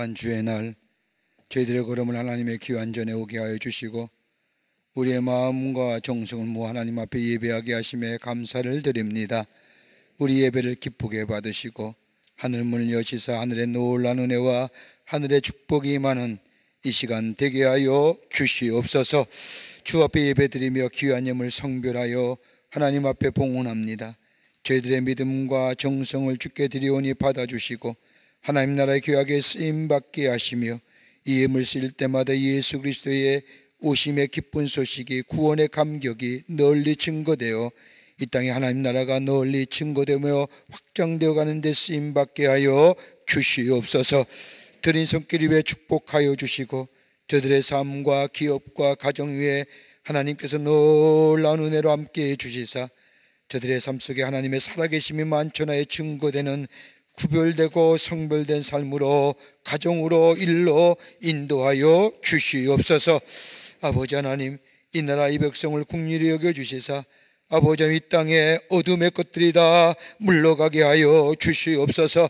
거룩한 주의 날 저희들의 걸음을 하나님의 귀한 전에 오게 하여 주시고 우리의 마음과 정성을 모 하나님 앞에 예배하게 하심에 감사를 드립니다. 우리 예배를 기쁘게 받으시고 하늘 문을 여시사 하늘의 놀란 은혜와 하늘의 축복이 임하는 이 시간 되게 하여 주시옵소서 주 앞에 예배드리며 귀한 예물 성별하여 하나님 앞에 봉헌합니다. 저희들의 믿음과 정성을 주께 드리오니 받아주시고 하나님 나라의 교약에 쓰임 받게 하시며 이 예물 쓰일 때마다 예수 그리스도의 오심의 기쁜 소식이 구원의 감격이 널리 증거되어 이 땅에 하나님 나라가 널리 증거되며 확장되어 가는 데 쓰임 받게 하여 주시옵소서. 드린 손길 위에 축복하여 주시고 저들의 삶과 기업과 가정 위에 하나님께서 놀라운 은혜로 함께 해 주시사 저들의 삶 속에 하나님의 살아계심이 만천하에 증거되는 구별되고 성별된 삶으로 가정으로 일로 인도하여 주시옵소서. 아버지 하나님 이 나라 이 백성을 국리히 여겨 주시사 아버지 이 땅에 어둠의 것들이 다 물러가게 하여 주시옵소서.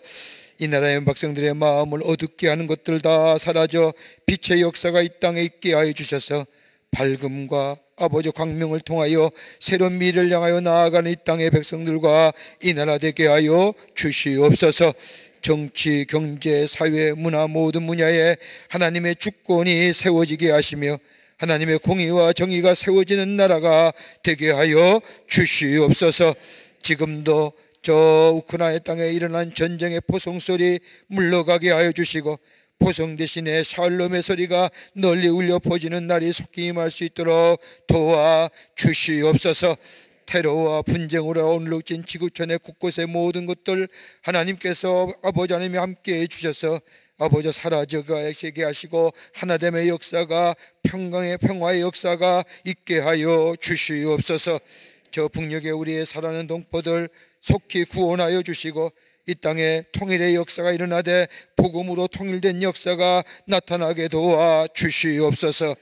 이 나라의 백성들의 마음을 어둡게 하는 것들 다 사라져 빛의 역사가 이 땅에 있게 하여 주셔서 밝음과 아버지 광명을 통하여 새로운 미래를 향하여 나아가는 이 땅의 백성들과 이 나라 되게 하여 주시옵소서. 정치, 경제, 사회, 문화 모든 분야에 하나님의 주권이 세워지게 하시며 하나님의 공의와 정의가 세워지는 나라가 되게 하여 주시옵소서. 지금도 저 우크라이나 땅에 일어난 전쟁의 포성 소리 물러가게 하여 주시고 포성 대신에 샬롬의 소리가 널리 울려 퍼지는 날이 속히 임할 수 있도록 도와 주시옵소서. 테러와 분쟁으로 오늘룩진 지구촌의 곳곳의 모든 것들 하나님께서 아버지 하나님이 함께 해 주셔서 아버지 사라져가게 하시고 하나됨의 역사가 평강의 평화의 역사가 있게 하여 주시옵소서 저 북녘에 우리의 살아는 동포들 속히 구원하여 주시고 이 땅에 통일의 역사가 일어나되 복음으로 통일된 역사가 나타나게 도와 주시옵소서.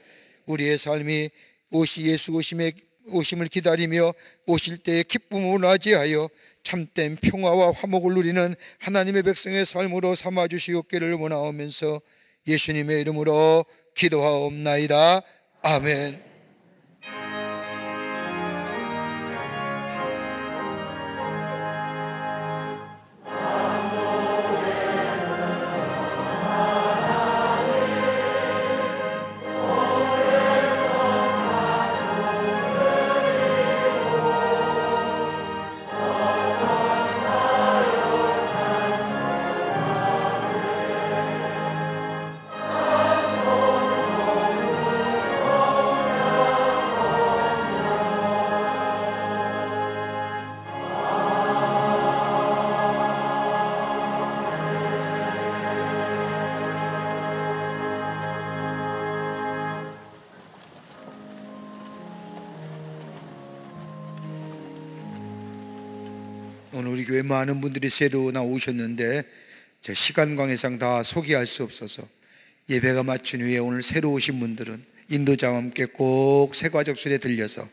우리의 삶이 오시 예수 오심의 오심을 기다리며 오실 때에 기쁨을 맞이하여 참된 평화와 화목을 누리는 하나님의 백성의 삶으로 삼아 주시옵기를 원하오면서 예수님의 이름으로 기도하옵나이다. 아멘. 많은 분들이 새로 나오셨는데 시간 관계상 다 소개할 수 없어서 예배가 마친 후에 오늘 새로 오신 분들은 인도자와 함께 꼭 세과적술에 들려서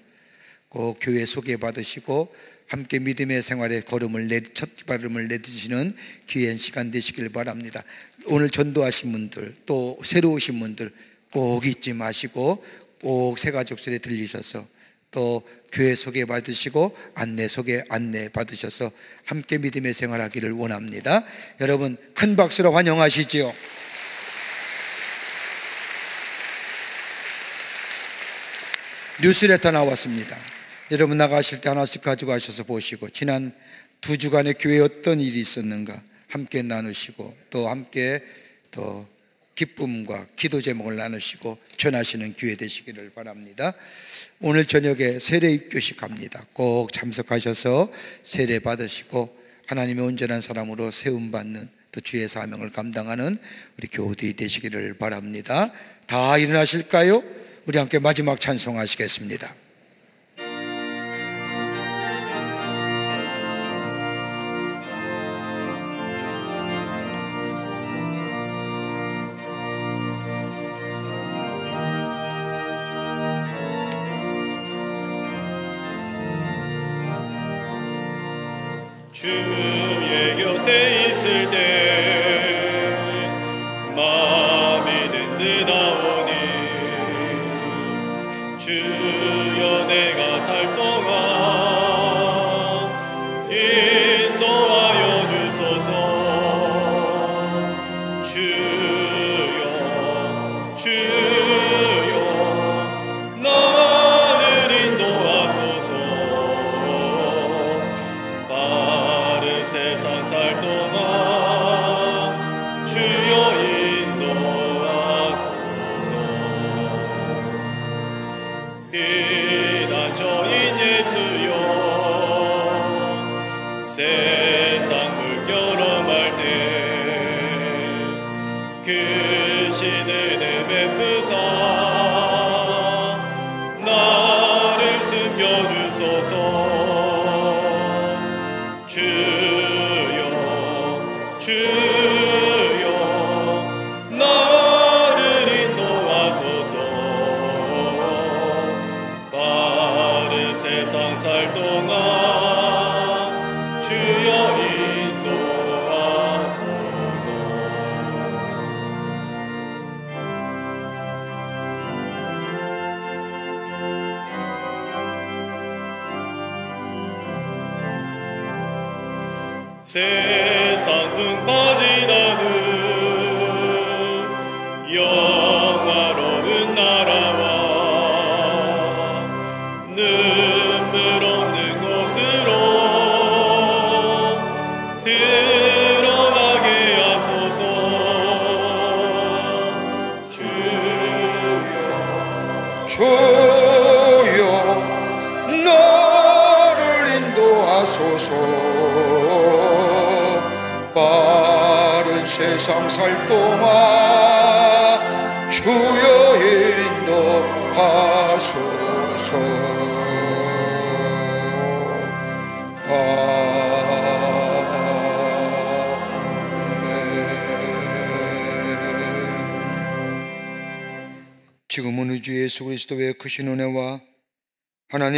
꼭 교회 소개 받으시고 함께 믿음의 생활에 걸음을 내, 첫 발음을 내딛으시는 귀한 시간 되시길 바랍니다. 오늘 전도하신 분들 또 새로 오신 분들 꼭 잊지 마시고 꼭 세가족술에 들리셔서 또 교회 소개 받으시고 안내 소개 안내 받으셔서 함께 믿음의 생활하기를 원합니다. 여러분 큰 박수로 환영하시지요. 뉴스레터 나왔습니다. 여러분 나가실 때 하나씩 가지고 가셔서 보시고 지난 두 주간의 교회에 어떤 일이 있었는가 함께 나누시고 또 함께 또 기쁨과 기도 제목을 나누시고 전하시는 기회 되시기를 바랍니다. 오늘 저녁에 세례 입교식 합니다. 꼭 참석하셔서 세례 받으시고 하나님의 온전한 사람으로 세움 받는 또 주의 사명을 감당하는 우리 교우들이 되시기를 바랍니다. 다 일어나실까요? 우리 함께 마지막 찬송하시겠습니다. 주의 곁에 있을 때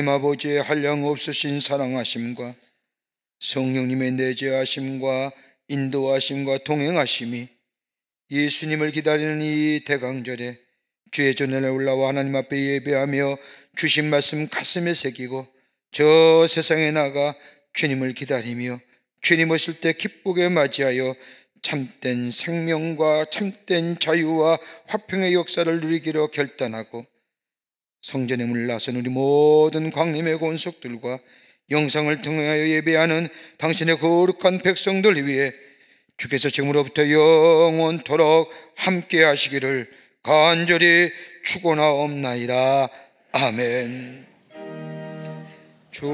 하나님 아버지의 한량 없으신 사랑하심과 성령님의 내재하심과 인도하심과 동행하심이 예수님을 기다리는 이 대강절에 주의 전에 올라와 하나님 앞에 예배하며 주신 말씀 가슴에 새기고 저 세상에 나가 주님을 기다리며 주님 오실 때 기쁘게 맞이하여 참된 생명과 참된 자유와 화평의 역사를 누리기로 결단하고 성전에 물나선 우리 모든 광림의 권속들과 영상을 통하여 예배하는 당신의 거룩한 백성들 위해 주께서 지금으로부터 영원토록 함께 하시기를 간절히 축원하옵나이다. 아멘. 조신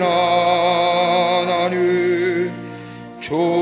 하나님 조신